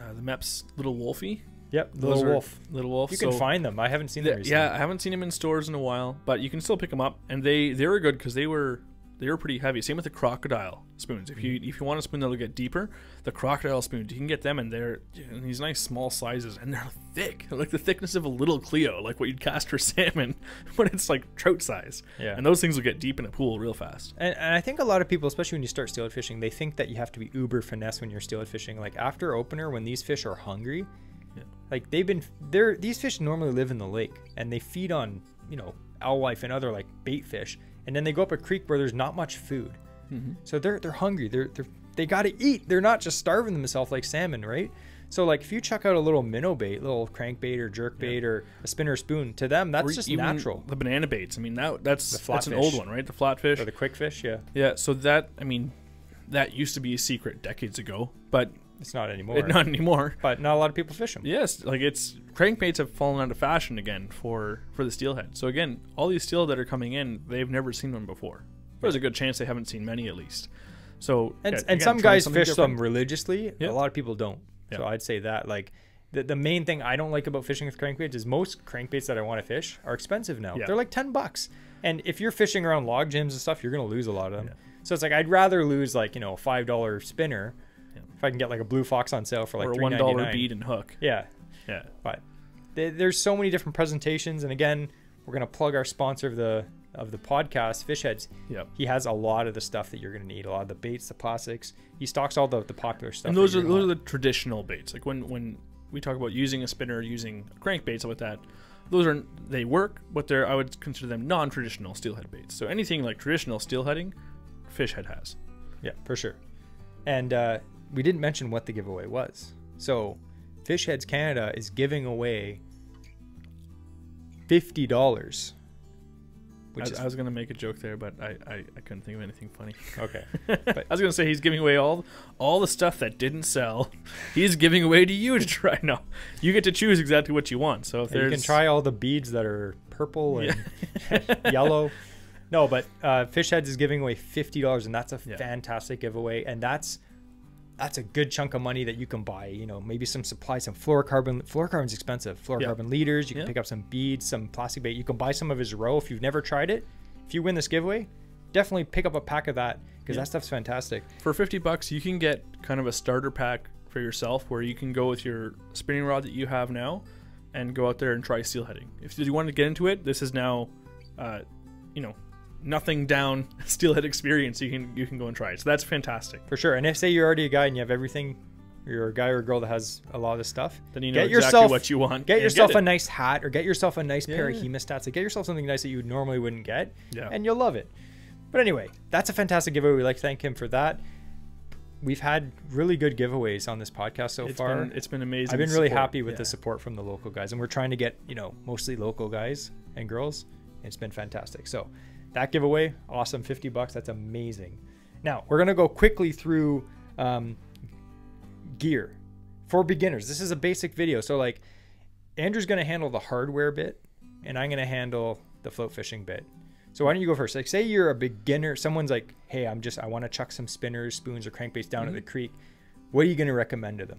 uh, the Mepps Little Wolfie. Yep, the Those little are- wolf. Little Wolf. You can find them. I haven't seen them yeah, I haven't seen them in stores in a while, but you can still pick them up, and they they were good because they were they were pretty heavy. Same with the crocodile spoons. If you mm-hmm. if you want a spoon that'll get deeper, the crocodile spoons you can get them, and they're in these nice small sizes, and they're thick, they're like the thickness of a little Cleo, like what you'd cast for salmon, but it's like trout size. Yeah. and those things will get deep in a pool real fast. And, and I think a lot of people, especially when you start steelhead fishing, they think that you have to be uber finesse when you're steelhead fishing. Like after opener, when these fish are hungry, Yeah. like they've been, they're these fish normally live in the lake and they feed on, you know, alewife and other like bait fish, and then they go up a creek where there's not much food, mm-hmm. so they're they're hungry. They're they're they got to eat. They're not just starving themselves like salmon, right? So like if you chuck out a little minnow bait, little crankbait or jerk bait or a spinner spoon, to them that's Or just natural. The banana baits. I mean, that that's that's an old one, right? The flatfish. Or the quick fish, yeah, yeah. So that I mean, that used to be a secret decades ago, but it's not anymore. it, not anymore. but not a lot of people fish them. Yes, like it's crankbaits have fallen out of fashion again for for the steelhead. So again, all these steel that are coming in, they've never seen one before. There's a good chance they haven't seen many at least. So and, yeah, and again, some guys fish different. them religiously Yeah. a lot of people don't so i'd say that like the, the main thing i don't like about fishing with crankbaits is most crankbaits that i want to fish are expensive now Yeah. they're like 10 bucks and if you're fishing around log gyms and stuff you're going to lose a lot of them Yeah. so it's like i'd rather lose like you know a five dollar spinner Yeah. if i can get like a blue fox on sale for like or a one dollar bead and hook. yeah Yeah, but there's so many different presentations and again we're going to plug our sponsor of the of the podcast Fish Heads yep. he has a lot of the stuff that you're going to need a lot of the baits the plastics he stocks all the, the popular stuff And those are those are the traditional baits. Like when when we talk about using a spinner, using a crankbait, stuff like that. Those are they work, but they're I would consider them non-traditional steelhead baits. So anything like traditional steelheading, Fishhead has. Yeah, for sure. And uh, we didn't mention what the giveaway was. So, Fish Heads Canada is giving away fifty dollars. Which I, is I was gonna make a joke there, but I, I, I couldn't think of anything funny. okay. I was gonna say he's giving away all all the stuff that didn't sell. He's giving away to you to try. No, you get to choose exactly what you want. So if there's... you can try all the beads that are purple and yellow. No, but uh, Fish Heads is giving away fifty dollars, and that's a Yeah. fantastic giveaway, and that's that's a good chunk of money that you can buy. You know, maybe some supplies, some fluorocarbon. Fluorocarbon's expensive. Fluorocarbon leaders. You can Yeah. pick up some beads, some plastic bait. You can buy some of his roe if you've never tried it. If you win this giveaway, definitely pick up a pack of that because Yeah. that stuff's fantastic. for 50 bucks you can get kind of a starter pack for yourself where you can go with your spinning rod that you have now and go out there and try steelheading if you want to get into it this is now uh, you know nothing down steelhead experience you can you can go and try it so that's fantastic For sure. And if say you're already a guy and you have everything, you're a guy or a girl that has a lot of stuff. then you know Get exactly yourself- what you want Get yourself it. a nice hat or get yourself a nice pair of Yeah. hemostats. Like get yourself something nice that you normally wouldn't get, yeah and you'll love it. But anyway, that's a fantastic giveaway. We'd like to thank him for that. We've had really good giveaways on this podcast so It's far. been it's been amazing I've been really support. happy with Yeah. the support from the local guys, and we're trying to get you know mostly local guys and girls. It's been fantastic. So that giveaway, awesome, fifty bucks. That's amazing. Now we're gonna go quickly through um, gear for beginners. This is a basic video, so like Andrew's gonna handle the hardware bit, and I'm gonna handle the float fishing bit. So why don't you go first? Like, say you're a beginner. Someone's like, "Hey, I'm just I want to chuck some spinners, spoons, or crankbaits down Mm-hmm. at the creek." What are you gonna recommend to them?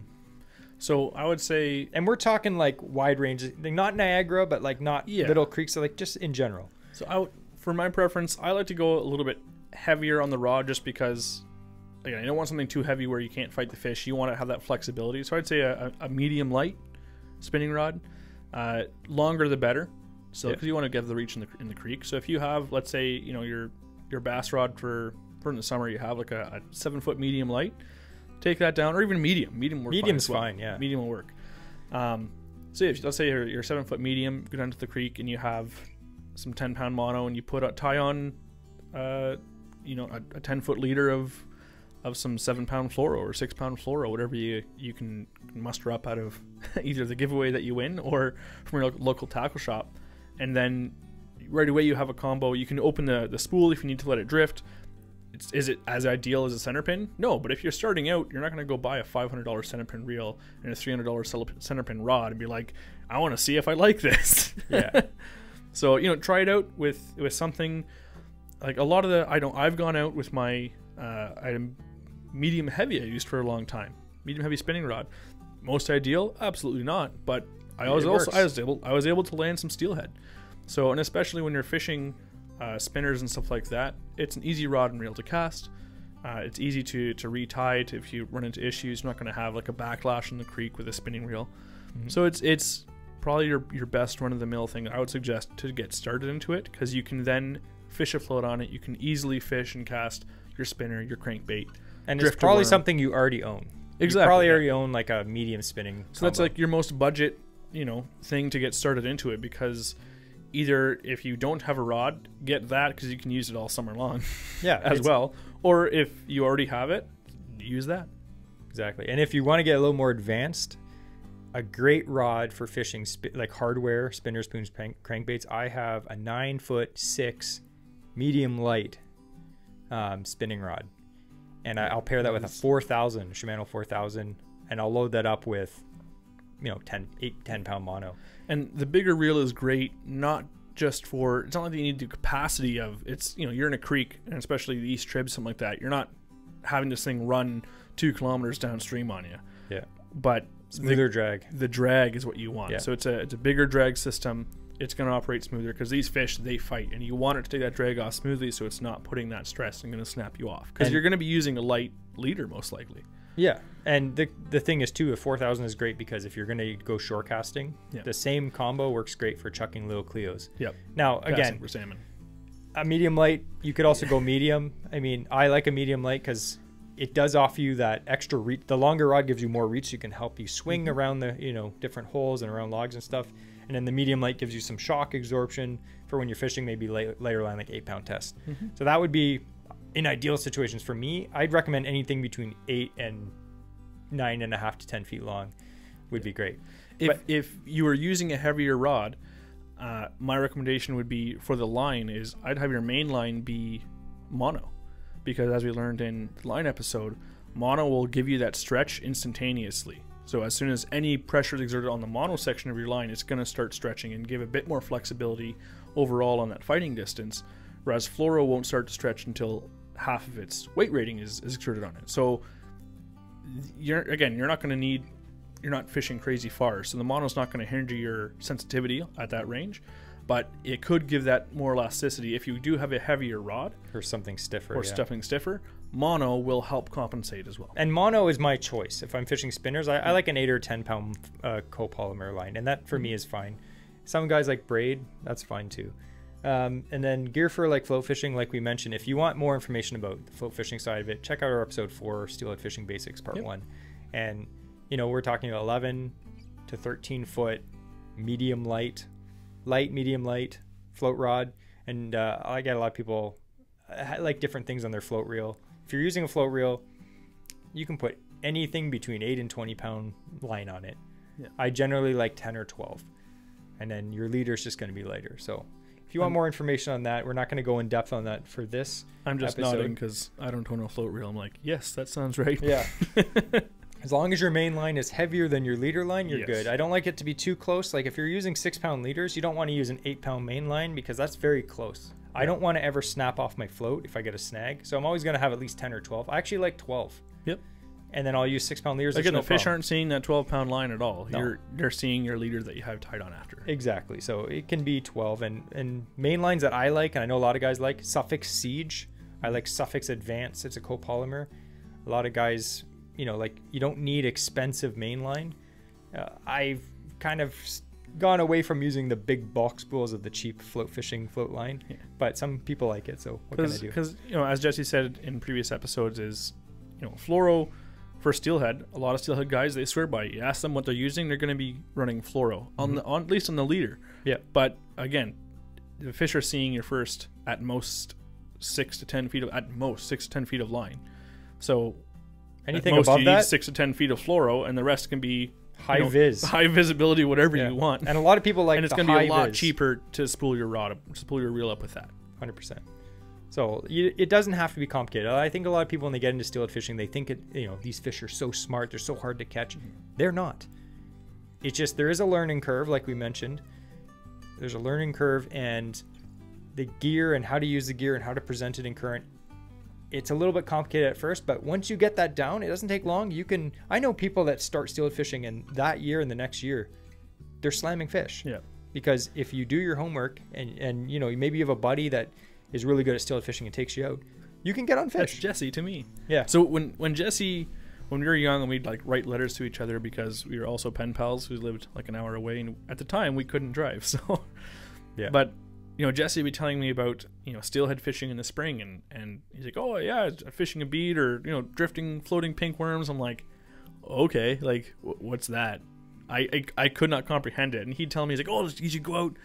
so i would say and we're talking like wide range, like not Niagara, but like not Yeah. little creeks, so like just in general. So I, would- for my preference, I like to go a little bit heavier on the rod, just because, again, I don't want something too heavy where you can't fight the fish. You want to have that flexibility. So I'd say a, a medium light spinning rod, uh, longer the better. So Yeah. because you want to get the reach in the in the creek. So if you have, let's say, you know, your your bass rod for for in the summer, you have like a, a seven foot medium light. Take that down, or even medium. Medium work. Medium's fine, well. fine, yeah. Medium will work. Um, so if let's say you're, you're seven foot medium, go down to the creek, and you have some 10 pound mono and you put a tie on uh you know a, a 10 foot leader of of some 7 pound fluoro or 6 pound fluoro whatever you you can muster up out of either the giveaway that you win or from your local tackle shop and then right away you have a combo you can open the the spool if you need to let it drift it's, is it as ideal as a center pin? No, but if you're starting out, you're not going to go buy a $500 center pin reel and a $300 cel- center pin rod and be like, I want to see if I like this. Yeah. So you know, try it out with with something like a lot of the I don't I've gone out with my uh, item medium heavy I used for a long time, medium heavy spinning rod. Most ideal, absolutely not. But I was also. I was able I was able to land some steelhead. So and especially when you're fishing uh, spinners and stuff like that, it's an easy rod and reel to cast. Uh, it's easy to to retie it if you run into issues. You're not going to have like a backlash in the creek with a spinning reel. Mhm. So it's it's probably your your best run of the mill thing. I would suggest to get started into it because you can then fish a float on it. You can easily fish and cast your spinner, your crankbait. and it's probably worm. something you already own. Exactly, You probably yeah. already own like a medium spinning. So that's like your most budget, you know, thing to get started into it because either if you don't have a rod, get that because you can use it all summer long yeah, as well. Or if you already have it, use that. Exactly. And if you want to get a little more advanced, a great rod for fishing, sp- like hardware, spinner spoons, crank- crankbaits, I have a nine foot six medium light um, spinning rod. And I, I'll pair that with a 4000 Shimano 4000, and I'll load that up with, you know, 10, 8, 10 pound mono. And the bigger reel is great, not just for it's not like you need the capacity of it's you know you're in a creek and especially the East Trib something like that. You're not having this thing run two kilometers downstream on you. Yeah. But Smoother drag. the drag is what you want. Yeah. So it's a it's a bigger drag system. It's going to operate smoother because these fish they fight, and you want it to take that drag off smoothly, so it's not putting that stress and going to snap you off. Because you're going to be using a light leader most likely. Yeah, and the the thing is too, a four thousand is great because if you're gonna go shore casting, Yeah. the same combo works great for chucking little Cleos. Yep. Now again, for salmon. a medium light, you could also go medium. I mean, I like a medium light because it does offer you that extra reach. The longer rod gives you more reach, so you can help you swing Mm-hmm. around the you know different holes and around logs and stuff. And then the medium light gives you some shock absorption for when you're fishing, maybe lay, layer line like eight pound test. Mm-hmm. So that would be in ideal situations for me. I'd recommend anything between eight and nine and a half to ten feet long would be great. If But- if you were using a heavier rod, uh, my recommendation would be for the line is I'd have your main line be mono, because as we learned in the line episode, mono will give you that stretch instantaneously. So as soon as any pressure is exerted on the mono section of your line, it's going to start stretching and give a bit more flexibility overall on that fighting distance. Whereas fluoro won't start to stretch until half of its weight rating is, is exerted on it. So you're again, you're not going to need you're not fishing crazy far, so the mono's not going to hinder your sensitivity at that range, but it could give that more elasticity if you do have a heavier rod Or something stiffer. or yeah. stuffing stiffer. Mono will help compensate as well. And mono is my choice. If I'm fishing spinners, I, I like an eight or ten pound uh, copolymer line, and that for me is fine. Some guys like braid, that's fine too. Um, and then gear for like float fishing, like we mentioned. If you want more information about the float fishing side of it, check out our episode four, Steelhead Fishing Basics Part Yep. One. And you know we're talking about 11 to 13 foot medium light, light medium light float rod. And uh, I get a lot of people uh, like different things on their float reel. If you're using a float reel, you can put anything between 8 and 20 pound line on it. Yeah. I generally like 10 or 12. And then your leader is just going to be lighter. So if you want Um, more information on that, we're not going to go in depth on that for this. I'm just episode. nodding because I don't own a float reel. I'm like, yes, that sounds right. Yeah. as long as your main line is heavier than your leader line, you're Yes. good. I don't like it to be too close. Like if you're using six pound leaders, you don't want to use an eight pound main line because that's very close. I don't want to ever snap off my float if I get a snag. So I'm always going to have at least 10 or 12. I actually like 12. Yep. And then I'll use six pound leaders. Again, there's the fish problem. aren't seeing that 12 pound line at all. No. You're they're seeing your leader that you have tied on after. Exactly. So it can be 12 and and main lines that I like and I know a lot of guys like Suffix Siege. I like Suffix Advance. It's a copolymer. A lot of guys, you know, like you don't need expensive mainline. Uh, I've kind of gone away from using the big box spools of the cheap float fishing float line, Yeah. but some people like it. So what can I do? Because you know, as Jesse said in previous episodes, is you know, fluoro for steelhead. A lot of steelhead guys they swear by. it. You ask them what they're using, they're going to be running fluoro on the on at least on the leader. Yeah. But again, the fish are seeing your first at most six to ten feet of at most six to ten feet of line. So Anything most above you that, need six to ten feet of fluoro, and the rest can be high you know, vis. high visibility, whatever Yeah. you want. And a lot of people like and it's going to be a lot vis. cheaper to spool your rod, up, spool your reel up with that. hundred percent. So you, it doesn't have to be complicated. I think a lot of people when they get into steelhead fishing, they think it, you know these fish are so smart, they're so hard to catch. They're not. It's just there is a learning curve, like we mentioned. There's a learning curve, and the gear and how to use the gear and how to present it in current. It's a little bit complicated at first, but once you get that down, it doesn't take long. You can. I know people that start steelhead fishing, and that year and the next year, they're slamming fish Yeah. because if you do your homework and and you know maybe you have a buddy that is really good at steelhead fishing and takes you out, you can get on That's fish. Jesse to me. Yeah. So when when Jesse, when we were young and we'd like write letters to each other because we were also pen pals who lived like an hour away, and at the time we couldn't drive. So, Yeah. But you know, Jesse would be telling me about you know steelhead fishing in the spring, and and he's like, oh yeah, fishing a bead or you know drifting floating pink worms. I'm like, okay, like wh- what's that? I, I I could not comprehend it, and he'd tell me he's like, oh, you should go out.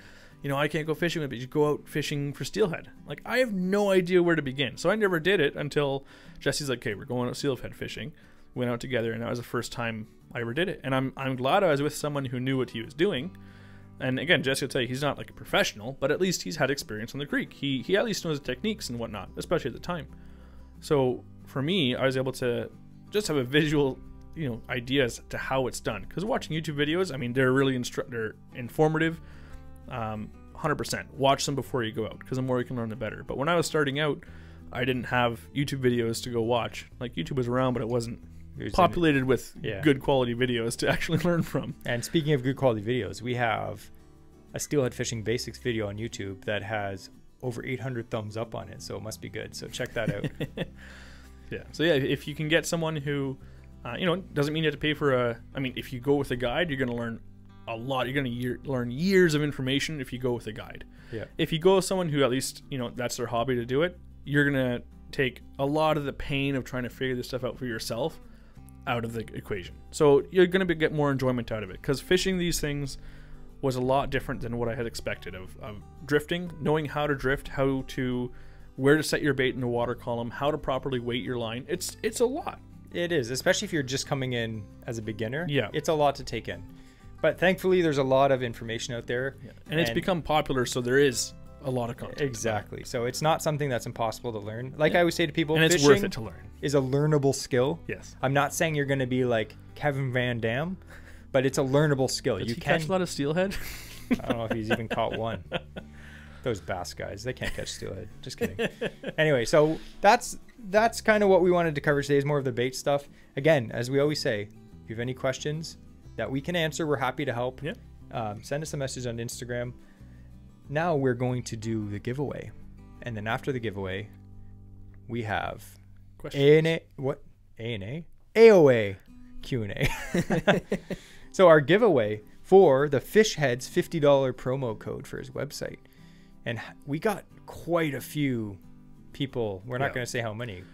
You know, I can't go fishing with, it, but you go out fishing for steelhead. Like, I have no idea where to begin. So I never did it until Jesse's like, okay, we're going out steelhead fishing. Went out together, and that was the first time I ever did it. And I'm I'm glad I was with someone who knew what he was doing. And again, Jesse will tell you he's not like a professional, but at least he's had experience on the creek. He he at least knows the techniques and whatnot, especially at the time. So for me, I was able to just have a visual, you know, idea as to how it's done. Because watching YouTube videos, I mean, they're really instru- they're informative. Um, 100%. Watch them before you go out, because the more you can learn, the better. But when I was starting out, I didn't have YouTube videos to go watch. Like YouTube was around, but it wasn't In- populated with Yeah. good quality videos to actually learn from. And speaking of good quality videos, we have a steelhead fishing basics video on YouTube that has over 800 thumbs up on it, so it must be good. So check that out. Yeah. So yeah, if you can get someone who, uh, you know, doesn't mean you have to pay for a. I mean, if you go with a guide, you're going to learn a lot. You're going to year, learn years of information if you go with a guide. Yeah. If you go with someone who at least you know that's their hobby to do it, you're gonna take a lot of the pain of trying to figure this stuff out for yourself out of the equation. So you're going to get more enjoyment out of it because fishing these things was a lot different than what I had expected of, of drifting, knowing how to drift, how to where to set your bait in the water column, how to properly weight your line. It's it's a lot. It is, especially if you're just coming in as a beginner. Yeah. It's a lot to take in. But thankfully, there's a lot of information out there. And, it's become popular, so there is a lot of content. Exactly. So it's not something that's impossible to learn. Like I always say to people, And it's worth it to learn. Is a learnable skill. Yes. I'm not saying you're going to be like Kevin VanDam, but it's a learnable skill. Did you he can. catch a lot of steelhead? I don't know if he's even caught one. Those bass guys, they can't catch steelhead. Just kidding. anyway, so that's that's kind of what we wanted to cover today. Is more of the bait stuff. Again, as we always say, if you have any questions that we can answer, we're happy to help. Yeah. Um, send us a message on Instagram. Now we're going to do the giveaway, and then after the giveaway, we have Question. A and A. What A and A? AOA Q and A. So our giveaway for the Fish Heads $50 promo code for his website. And we got quite a few people. We're not Yeah. going to say how many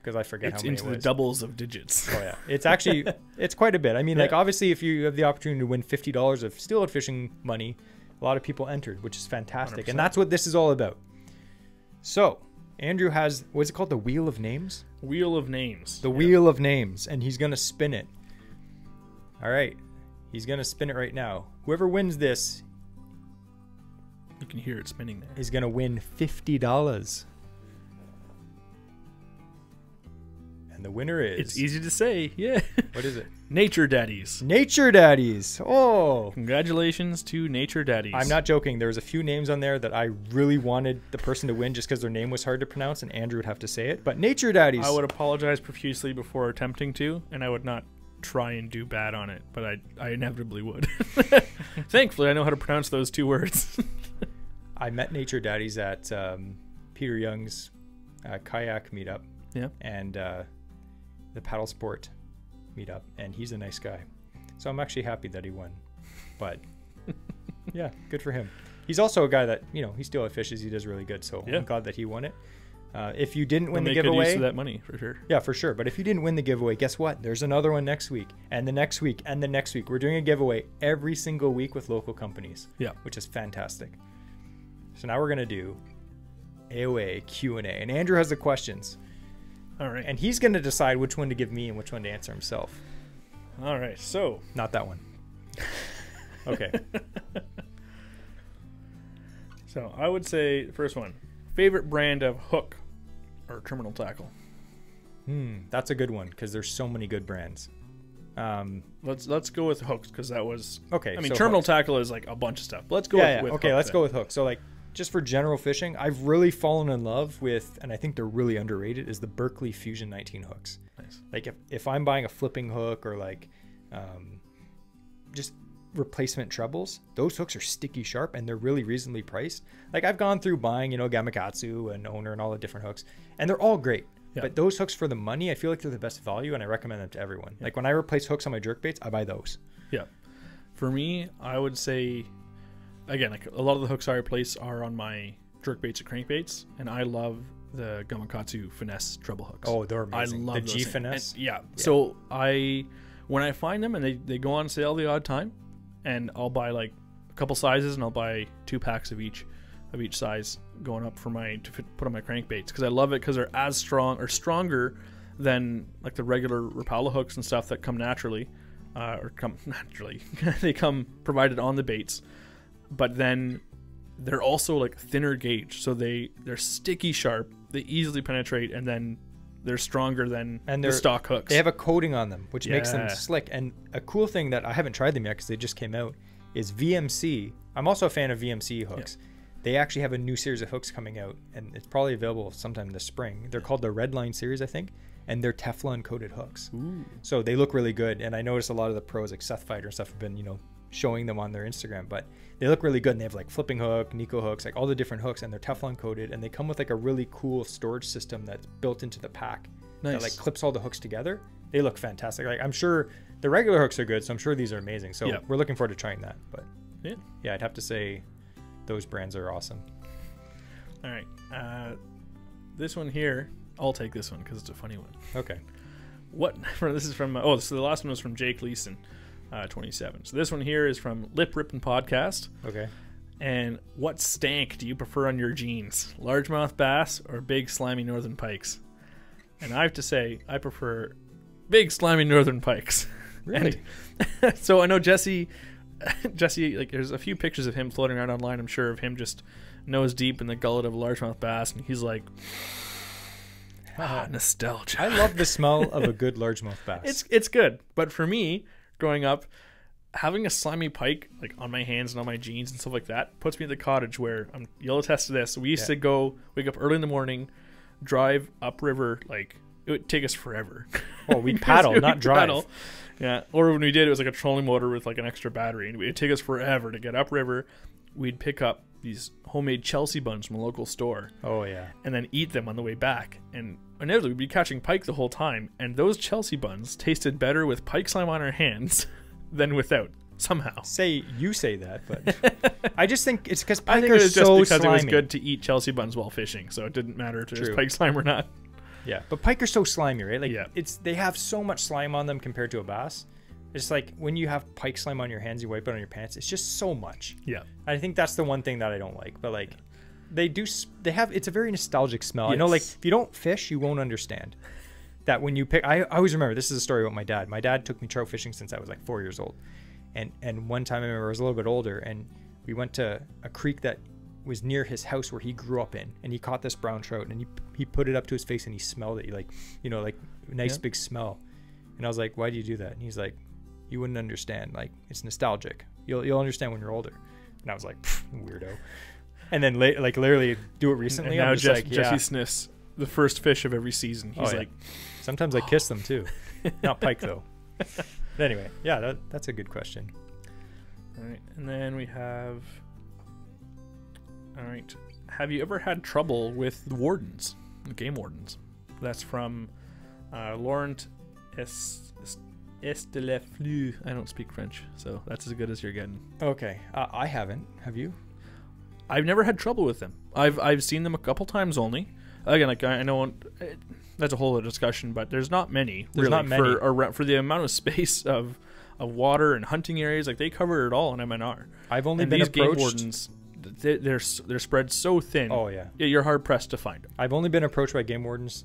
because I forget It's how many It's into the doubles of digits. Oh yeah. It's actually it's quite a bit. I mean, like obviously if you have the opportunity to win $50 of steelhead fishing money, a lot of people entered, which is fantastic. 100%. And that's what this is all about. So, Andrew has what's it called? The wheel of names? Wheel of names. The Yeah. wheel of names, and he's gonna spin it. All right, he's gonna spin it right now. Whoever wins this You can hear it spinning there. is gonna win fifty dollars. And the winner is It's easy to say. Yeah. what is it? Nature Daddies. Nature Daddies. Oh, Congratulations to Nature Daddies. I'm not joking. There was a few names on there that I really wanted the person to win just because their name was hard to pronounce, and Andrew would have to say it. But Nature Daddies. I would apologize profusely before attempting to, and I would not try and do bad on it, but I, I inevitably would. Thankfully, I know how to pronounce those two words. I met Nature Daddies at um, Peter Young's uh, kayak meetup. Yeah. And uh, the paddle sport meetup, and he's a nice guy. So I'm actually happy that he won. But yeah, good for him. He's also a guy that you know he still fishes. He does really good. So Yeah. I'm glad that he won it. Uh, if you didn't win We'll the make good use giveaway, that money for sure. yeah, for sure. But if you didn't win the giveaway, guess what? There's another one next week, and the next week, and the next week. We're doing a giveaway every single week with local companies Yeah. which is fantastic. So now we're gonna do AOA Q and A, and Andrew has the questions, All right. and he's gonna decide which one to give me and which one to answer himself. All right. So, Not that one. Okay. so I would say first one, favorite brand of hook or terminal tackle. hmm, that's a good one because there's so many good brands. Um, Let's let's go with hooks because that was. okay. I mean, so terminal hooks. tackle is like a bunch of stuff. Let's go Yeah, with, yeah. with okay, let's then. go with hooks. So like, just for general fishing, I've really fallen in love with, and I think they're really underrated, is the Berkley Fusion 19 hooks. Nice. like if, if i'm buying a flipping hook or like um, just replacement trebles those hooks are sticky sharp and they're really reasonably priced like i've gone through buying you know gamakatsu and owner and all the different hooks and they're all great Yeah. but those hooks for the money i feel like they're the best value and i recommend them to everyone like when i replace hooks on my jerk baits i buy those Yeah. For me, I would say, again, like a lot of the hooks I replace are on my jerk baits and crankbaits, and I love the Gamakatsu finesse treble hooks. oh they're amazing. I love the g things. finesse And- yeah. So I, when I find them and they, they go on sale the odd time, and I'll buy like a couple sizes and I'll buy two packs of each, of each size going up for my to fit, put on my crankbaits because I love it because they're as strong or stronger than like the regular Rapala hooks and stuff that come naturally, uh, or come naturally. they come provided on the baits, but then they're also like thinner gauge, so they they're sticky sharp. They easily penetrate, and then they're stronger than And the they're- stock hooks. They have a coating on them, which makes them slick. And a cool thing that I haven't tried them yet because they just came out is VMC. I'm also a fan of VMC hooks. They actually have a new series of hooks coming out, and it's probably available sometime this spring. They're called the Red Line series, I think, and they're Teflon coated hooks. Ooh. So they look really good. And I noticed a lot of the pros, like Seth Feider and stuff, have been, you know, showing them on their Instagram. But they look really good. And they have like flipping hook, Neko hooks, like all the different hooks, and they're Teflon coated. And they come with like a really cool storage system that's built into the pack that Nice. like clips all the hooks together. They look fantastic. Like I'm sure the regular hooks are good, so I'm sure these are amazing. So Yeah. we're looking forward to trying that. But Yeah. yeah, I'd have to say those brands are awesome. All right. Uh, this one here I'll take this one because it's a funny one. Okay. What? This is from. Oh, so the last one was from Jake Leeson, uh, 27. So this one here is from Lip Rippin' Podcast. Okay. And what stank do you prefer on your jeans? Largemouth bass or big slimy northern pikes? And I have to say, I prefer big slimy northern pikes. Really? And so I know Jesse. Jesse, like, there's a few pictures of him floating around online. I'm sure of him just nose deep in the gullet of a largemouth bass, and he's like, ah, nostalgia. I love the smell of a good largemouth bass. It's it's good, but for me, growing up, having a slimy pike like on my hands and on my jeans and stuff like that puts me at the cottage where I'm. You'll attest to this. We used Yeah. to go wake up early in the morning, drive upriver. Like it would take us forever. Oh, we'd paddle, we'd not drive. paddle. Yeah, or when we did, it was like a trolling motor with like an extra battery, and it'd take us forever to get upriver. We'd pick up these homemade Chelsea buns from a local store Oh yeah. and then eat them on the way back. And inevitably, we'd be catching pike the whole time. And those Chelsea buns tasted better with pike slime on our hands than without, somehow. Say you say that, but I just think it's because I pike think are it was just so because slimy. it was good to eat Chelsea buns while fishing, so it didn't matter if there's True. pike slime or not. Yeah, but pike are so slimy, right? Like Yeah. it's they have so much slime on them compared to a bass. It's like when you have pike slime on your hands, you wipe it on your pants. It's just so much. Yeah. I think that's the one thing that I don't like. But like, they do. They have. It's a very nostalgic smell. I know. Like, if you don't fish, you won't understand that when you pick. I, I always remember. This is a story about my dad. My dad took me trout fishing since I was like four years old, and and one time I remember I was a little bit older, and we went to a creek that was near his house where he grew up in, and he caught this brown trout, and he he put it up to his face and he smelled it. He like, you know, like nice Yeah. big smell. And I was like, why do you do that? And he's like, you wouldn't understand. Like, it's nostalgic. You'll you'll understand when you're older. And I was like, weirdo. And then la- like literally do it recently. and now just Jess, like, Jesse yeah. sniffs the first fish of every season. He's Oh, yeah. like, Sometimes I kiss them too. Not pike though. But anyway, yeah, that, that's a good question. all right. And then we have, all right. Have you ever had trouble with the wardens, the game wardens? That's from uh, Laurent Esteleflu. I don't speak French, so that's as good as you're getting. Okay, uh, I haven't. Have you? I've never had trouble with them. I've I've seen them a couple times only. Again, like I know that's a whole other discussion, but there's not many. There's really, not many. for around, for the amount of space of of water and hunting areas. Like they cover it all in MNR. I've only and been these game wardens, they, they're they're spread so thin. Oh yeah, yeah, you're hard pressed to find them. I've only been approached by game wardens,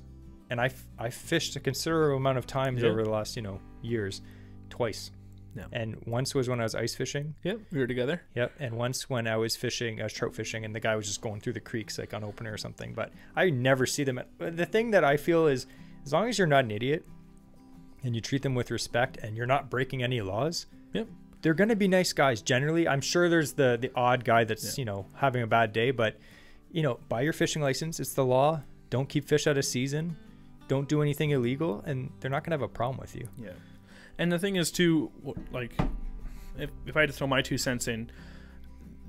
and I I fished a considerable amount of times Yeah. over the last you know years, twice. Yeah. And once was when I was ice fishing. Yep, we were together. Yep. And once when I was fishing, I was trout fishing, and the guy was just going through the creeks like on opener or something. But I never see them. At, the thing that I feel is, as long as you're not an idiot, and you treat them with respect, and you're not breaking any laws, Yep. they're gonna be nice guys. Generally, I'm sure there's the the odd guy that's you know having a bad day, but you know, buy your fishing license. It's the law. Don't keep fish out of season. Don't do anything illegal, and they're not gonna have a problem with you. Yeah. And the thing is, too, like, if, if I had to throw my two cents in,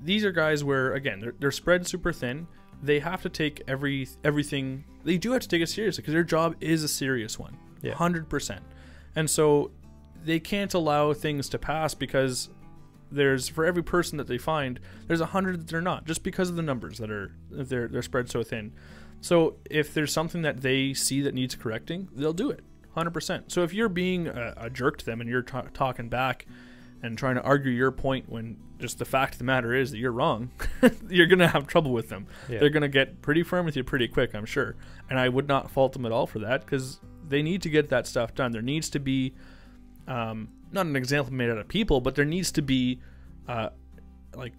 these are guys where, again, they're, they're spread super thin. They have to take every everything. They do have to take it seriously because their job is a serious one, Yeah. hundred percent. And so they can't allow things to pass because there's for every person that they find, there's a hundred that they're not, just because of the numbers that are they're they're spread so thin. So if there's something that they see that needs correcting, they'll do it, hundred percent. So if you're being a, a jerk to them and you're ta talking back and trying to argue your point when just the fact of the matter is that you're wrong, you're gonna have trouble with them. Yeah. They're gonna get pretty firm with you pretty quick, I'm sure. And I would not fault them at all for that because they need to get that stuff done. There needs to be um, not an example made out of people, but there needs to be uh, like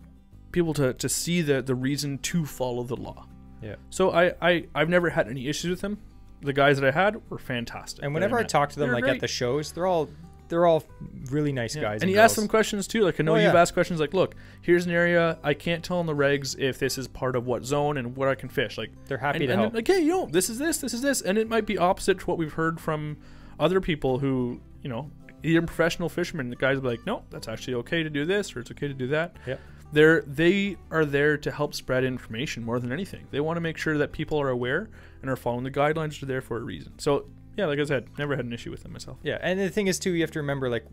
people to, to see the, the reason to follow the law. Yeah. So I, I I've never had any issues with them. The guys that I had were fantastic. And whenever I talk to them, They're like great. at the shows, they're all they're all really nice Yeah. guys. And And, he asked them questions too. Like I know Oh, you've yeah. asked questions like, look, here's an area I can't tell in the regs if this is part of what zone and what I can fish. Like They're happy and, to and help. Like, hey, you know, this is this, this is this, and it might be opposite to what we've heard from other people who, you know, even professional fishermen. The guys be like, no, that's actually okay to do this, or it's okay to do that. Yep. They're they are there to help spread information more than anything. They want to make sure that people are aware and are following the guidelines. Are there for a reason. So yeah, like I said, never had an issue with them myself. Yeah, and the thing is too, you have to remember like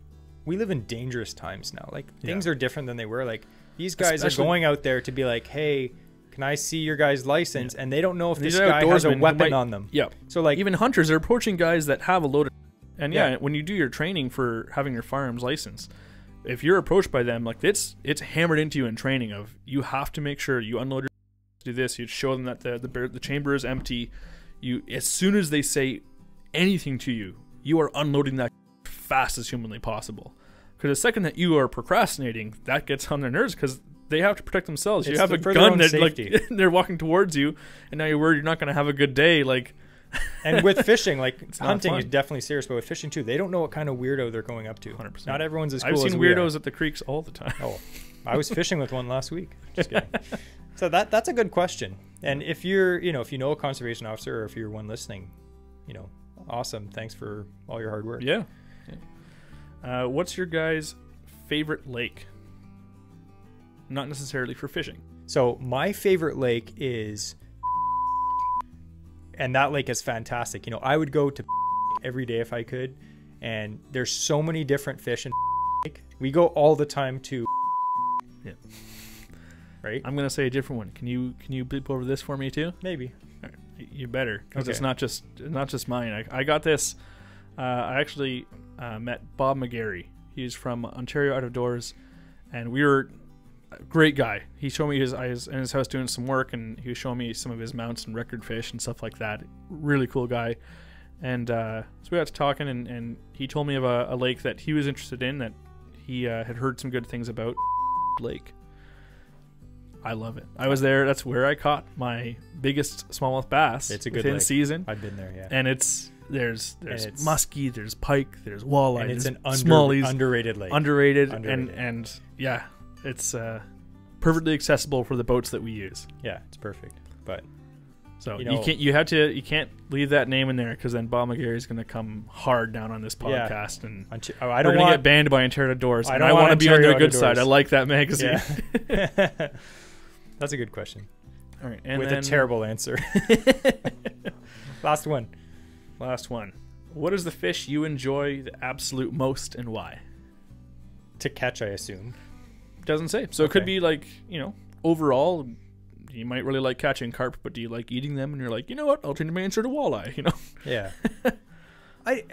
we live in dangerous times now. Like things Yeah. are different than they were. Like these guys Especially- are going out there to be like, hey, can I see your guy's license? And they don't know if These this guy has a weapon might- on them. Yeah. So like, Even hunters are approaching guys that have a loaded. And yeah, Yeah. when you do your training for having your firearms license, if you're approached by them, like it's it's hammered into you in training of you have to make sure you unload your do this. You show them that the the, the chamber is empty. You as soon as they say anything to you, you are unloading that fast as humanly possible. Because the second that you are procrastinating, that gets on their nerves because they have to protect themselves. you have the- a gun that safety. like they're walking towards you, and now you're worried you're not going to have a good day. Like and with fishing, like hunting is definitely serious, but with fishing too, they don't know what kind of weirdo they're going up to. 100%. Not everyone's as cool I've seen as we weirdos at the creeks all the time. Oh, I was fishing with one last week. Just kidding. so that that's a good question. And if you're, you know, if you know a conservation officer or if you're one listening, you know, awesome. Thanks for all your hard work. Yeah. yeah. Uh, what's your guys' favorite lake? Not necessarily for fishing. So my favorite lake is, and that lake is fantastic. You know, I would go to every day if I could, and there's so many different fish in lake. We go all the time to. Yeah. Right. I'm gonna say a different one. Can you can you bleep over this for me too? Maybe. Y- You better, because it's not just not just mine. I, I got this. Uh, I actually uh, met Bob McGarry. He's from Ontario Out of Doors, and we were great guy. He showed me his eyes in his house doing some work, and he was showing me some of his mounts and record fish and stuff like that. Really cool guy. And uh, so we got to talking, and, and he told me of a, a lake that he was interested in that he uh, had heard some good things about. Lake. I love it. I was there. That's where I caught my biggest smallmouth bass. It's a good within lake. season, I've been there. Yeah. and it's there's there's it's- muskie, there's pike, there's walleye, and it's an under, smallies, underrated lake. underrated, Underrated. and and yeah, it's uh, perfectly accessible for the boats that we use. yeah, it's perfect. But So You you, can't you have to you can't leave that name in there because then Bob McGarry is going to come hard down on this Yeah. podcast and. Onta- oh, I We're don't gonna get banned by Ontario Doors. I and don't I want want to be on their Ontario good side. I like that magazine. yeah. That's a good question. All right, and With then a terrible answer. Last one. last one. What is the fish you enjoy the absolute most and why? To catch, I assume. Doesn't say. So it could be like, you know, overall, you might really like catching carp, but do you like eating them? And you're like, you know what? I'll change my answer to walleye. You know, Yeah. I.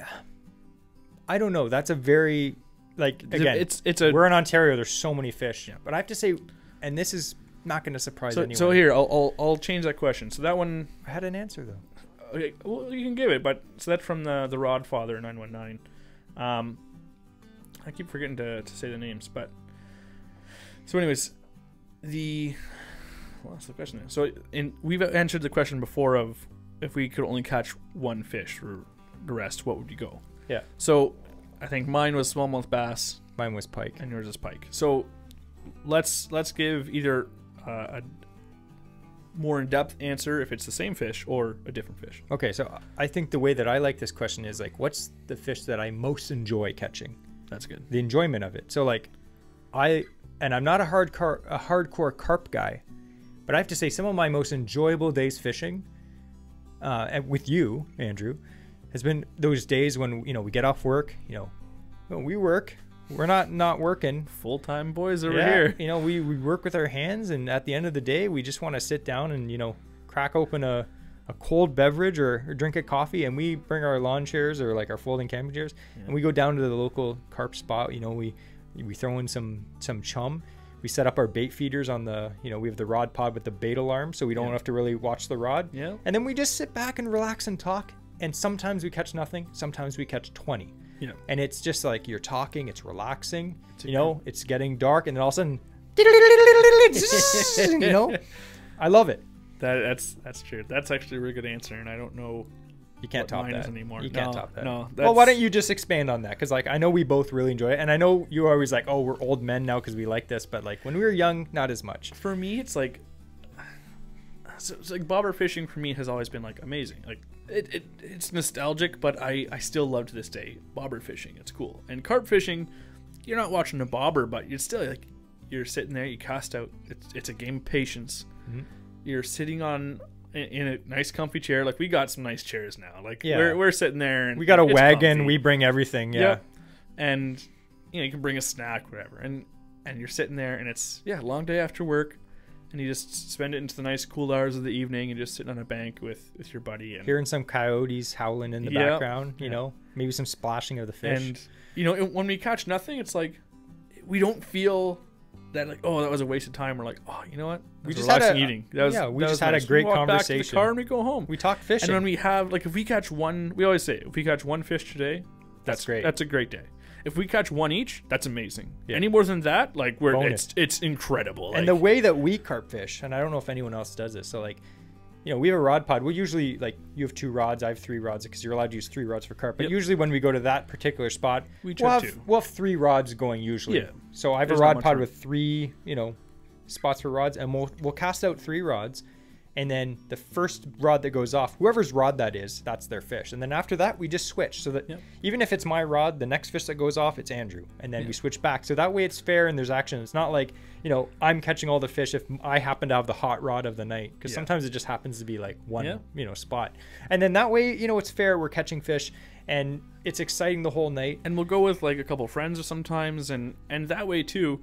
I don't know. That's a very like again. it's it's a we're in Ontario. There's so many fish, Yeah. but I have to say, and this is not going to surprise so, anyone. so here I'll, I'll I'll change that question. So that one, I had an answer though. okay, well you can give it, but so that's from the the Rod Father nine one nine. Um, I keep forgetting to to say the names, but so anyways, the well, that's the question. So in we've answered the question before of if we could only catch one fish for the rest, what would you go? Yeah. So I think mine was smallmouth bass Mine was pike. and yours is pike. So let's let's give either uh, a more in-depth answer if it's the same fish or a different fish. Okay, so I think the way that I like this question is like, what's the fish that I most enjoy catching? That's good. the enjoyment of it. So like I and I'm not a hardcore a hardcore carp guy, but I have to say some of my most enjoyable days fishing uh, with you, Andrew, has been those days when you know we get off work. You know, we work. We're not not working. Full-time boys over Yeah, here. You know, we, we work with our hands, and at the end of the day, we just want to sit down and you know crack open a, a cold beverage or, or drink a coffee, and we bring our lawn chairs or like our folding camping chairs, and we go down to the local carp spot. You know, we we throw in some some chum. We set up our bait feeders on the you know we have the rod pod with the bait alarm, so we don't Yeah. have to really watch the rod. Yeah. And then we just sit back and relax and talk. And sometimes we catch nothing. Sometimes we catch twenty Yeah. and it's just like you're talking it's relaxing It's you know it's getting dark and then all of a sudden you know i love it That that's that's true. That's actually a really good answer, and I don't know. You can't top that anymore. you can't No, top that no, well why don't you just expand on that because like i know we both really enjoy it and i know you're always like oh we're old men now because we like this but like when we were young not as much For me, it's like, so it's like bobber fishing for me has always been like amazing. Like it, it it's nostalgic, but I I still love to this day bobber fishing. It's cool. And carp fishing, you're not watching a bobber, but you're still like you're sitting there, you cast out. It's it's a game of patience. Mhm. You're sitting on in, a nice comfy chair. Like we got some nice chairs now. Like Yeah. we're we're sitting there and we got a wagon comfy. we bring everything yeah Yep. And you know, you can bring a snack, whatever. And and you're sitting there and it's yeah, long day after work and you just spend it into the nice cool hours of the evening and just sitting on a bank with with your buddy and Hearing some coyotes howling in the background, you Yeah. know, maybe some splashing of the fish. and you know when we catch nothing, it's like we don't feel that like oh that was a waste of time. We're like oh you know what We we just had a- eating. That was, yeah, we just had a nice. great we walk Back to conversation. the car and we go home. we talk fishing. And when we have like if we catch one, we always say if we catch one fish today, That's that's, great. That's a great day. If we catch one each, that's amazing. Yeah. Any more than that, like we're Bonus. it's it's incredible. and the way that we carp fish, and I don't know if anyone else does this. So like, you know, we have a rod pod. We usually like you have two rods, I have three rods because you're allowed to use three rods for carp. But Yep. usually when we go to that particular spot, We we'll have we'll have three rods going usually. Yeah. So I have There's a rod pod room. with three, you know, spots for rods, and we'll we'll cast out three rods. And then the first rod that goes off, whoever's rod that is, that's their fish. And then after that, we just switch so that Yep. even if it's my rod, the next fish that goes off, it's Andrew. And then Yeah. we switch back. So that way it's fair and there's action. It's not like, you know, I'm catching all the fish if I happen to have the hot rod of the night. Because Yeah. sometimes it just happens to be like one, Yeah. you know, spot. And then that way, you know, it's fair. We're catching fish and it's exciting the whole night. and we'll go with like a couple friends or sometimes and and that way too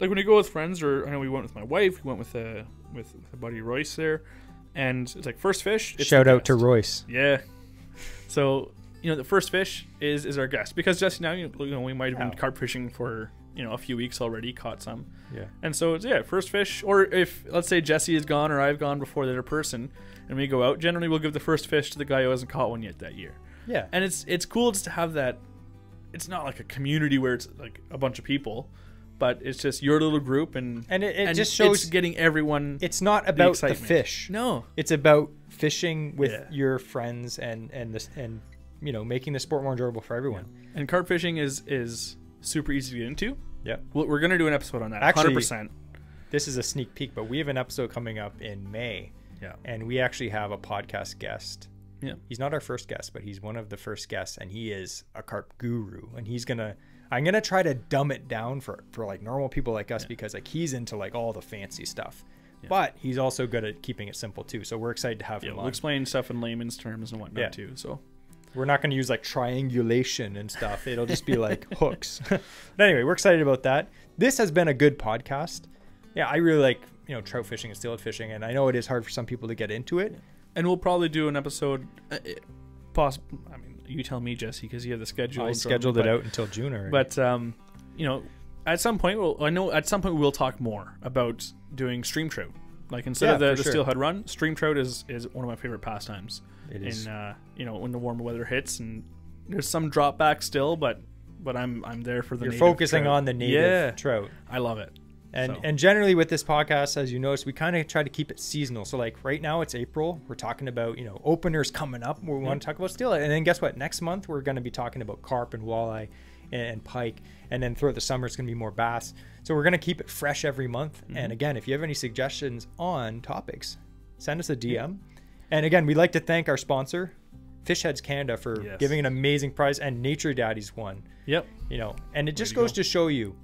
like when you go with friends or i know we went with my wife we went with uh with a buddy royce there and it's like first fish it's Shout the out to. Royce. yeah so you know the first fish is is our guest because just now you know we might have been Wow. carp fishing for you know a few weeks already caught some Yeah. and so it's yeah first fish or if let's say jesse is gone or i've gone before the other person and we go out generally we'll give the first fish to the guy who hasn't caught one yet that year Yeah. and it's it's cool just to have that it's not like a community where it's like a bunch of people but it's just your little group and And it, it and just shows getting everyone it's not about the, excitement. fish. no It's about fishing with Yeah. your friends and and this and you know making the sport more enjoyable for everyone. and carp fishing is is super easy to get into Yeah, we're gonna do an episode on that Actually- 100% This is a sneak peek, but we have an episode coming up in May, yeah and we actually have a podcast guest. yeah He's not our first guest, but he's one of the first guests, and he is a carp guru. And he's gonna, I'm gonna try to dumb it down for for like normal people like us because like he's into like all the fancy stuff, but he's also good at keeping it simple too. So we're excited to have yeah him we'll on. explain stuff in layman's terms and whatnot Yeah. too so We're not going to use like triangulation and stuff. It'll just be like hooks. but anyway, we're excited about that. This has been a good podcast. Yeah, I really like you know trout fishing and steelhead fishing, and I know it is hard for some people to get into it. and we'll probably do an episode uh, poss- i mean you tell me jesse because you have the schedule I scheduled it but- out until June already. But um, you know, at some point, we'll, I know at some point we'll talk more about doing stream trout. Like instead Yeah, of the, the sure. steelhead run, stream trout is is one of my favorite pastimes. it is. In uh, you know, when the warmer weather hits, and there's some drop back still, but but I'm I'm there for the. You're focusing trout. on the native Yeah, trout. I love it. And So- and generally with this podcast, as you notice, we kind of try to keep it seasonal. So like right now it's April. We're talking about you know openers coming up. We want to talk about steelhead, and then guess what? Next month we're going to be talking about carp and walleye and, pike, and then throughout the summer it's going to be more bass. So we're going to keep it fresh every month. Mm-hmm. And again, if you have any suggestions on topics, send us a DM. And again, we'd like to thank our sponsor, Fish Heads Canada, for Yes. giving an amazing prize, and Nature Daddies one Yep. you know and it just goes go. to show you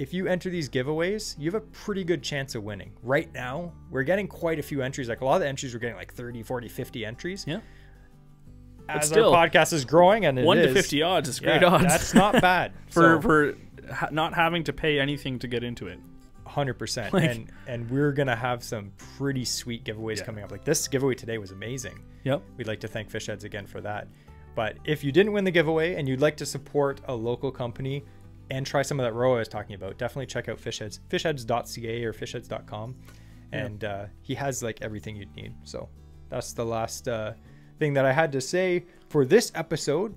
if you enter these giveaways you have a pretty good chance of winning right now we're getting quite a few entries like a lot of the entries we're getting like 30 40 50 entries Yeah. as still, our podcast is growing and it One to fifty odds is yeah, great odds. that's not bad for So, for ha- not having to pay anything to get into it. 100% Like- and and we're gonna have some pretty sweet giveaways Yeah. coming up like this giveaway today was amazing Yep. We'd like to thank Fish Heads again for that. But if you didn't win the giveaway and you'd like to support a local company and try some of that roe I was talking about, definitely check out Fish Heads, fishheads.ca or fishheads.com. And uh, he has like everything you'd need. So that's the last uh, thing that I had to say for this episode.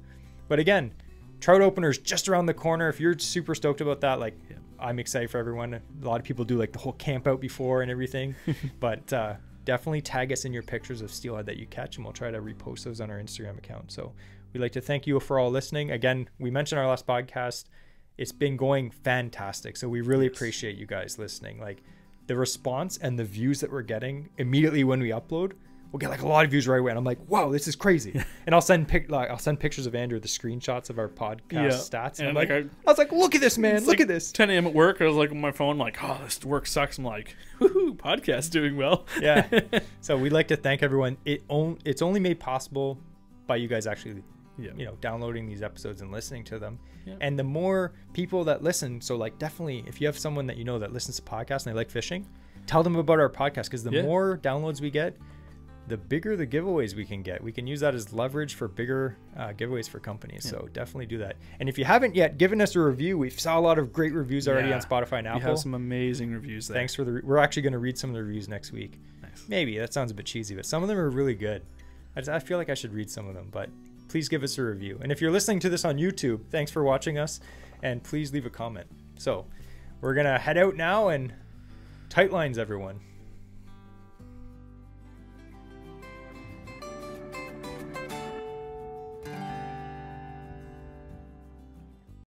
But again, trout openers just around the corner. If you're super stoked about that, like Yeah. I'm excited for everyone. A lot of people do like the whole camp out before and everything. but uh, definitely tag us in your pictures of steelhead that you catch, and we'll try to repost those on our Instagram account. So we'd like to thank you for all listening. Again, we mentioned our last podcast. It's been going fantastic. So we really Yes. appreciate you guys listening. Like the response and the views that we're getting immediately when we upload. We'll get like a lot of views right away, and I'm like, "Wow, this is crazy!" and I'll send pic, like I'll send pictures of Andrew the screenshots of our podcast Yeah. stats, and, And, I'm like, like, I- I was like, "Look at this, man! Look like at this!" 10 a.m. at work. I was like on my phone, like, oh, this work sucks. I'm like, woohoo, podcast doing well. yeah. So we'd like to thank everyone. It on, it's only made possible by you guys actually, Yeah. you know, downloading these episodes and listening to them. Yeah. And the more people that listen, so like definitely, if you have someone that you know that listens to podcasts and they like fishing, tell them about our podcast because the Yeah. more downloads we get, the bigger the giveaways we can get. We can use that as leverage for bigger uh, giveaways for companies. So definitely do that. And if you haven't yet given us a review, we saw a lot of great reviews already on Spotify and We Apple. have some amazing reviews there. Thanks for the. Re- we're actually going to read some of the reviews next week. Nice. Maybe that sounds a bit cheesy, but some of them are really good. I, just, I feel like I should read some of them, but please give us a review. And if you're listening to this on YouTube, thanks for watching us, and please leave a comment. So we're gonna head out now and tight lines, everyone.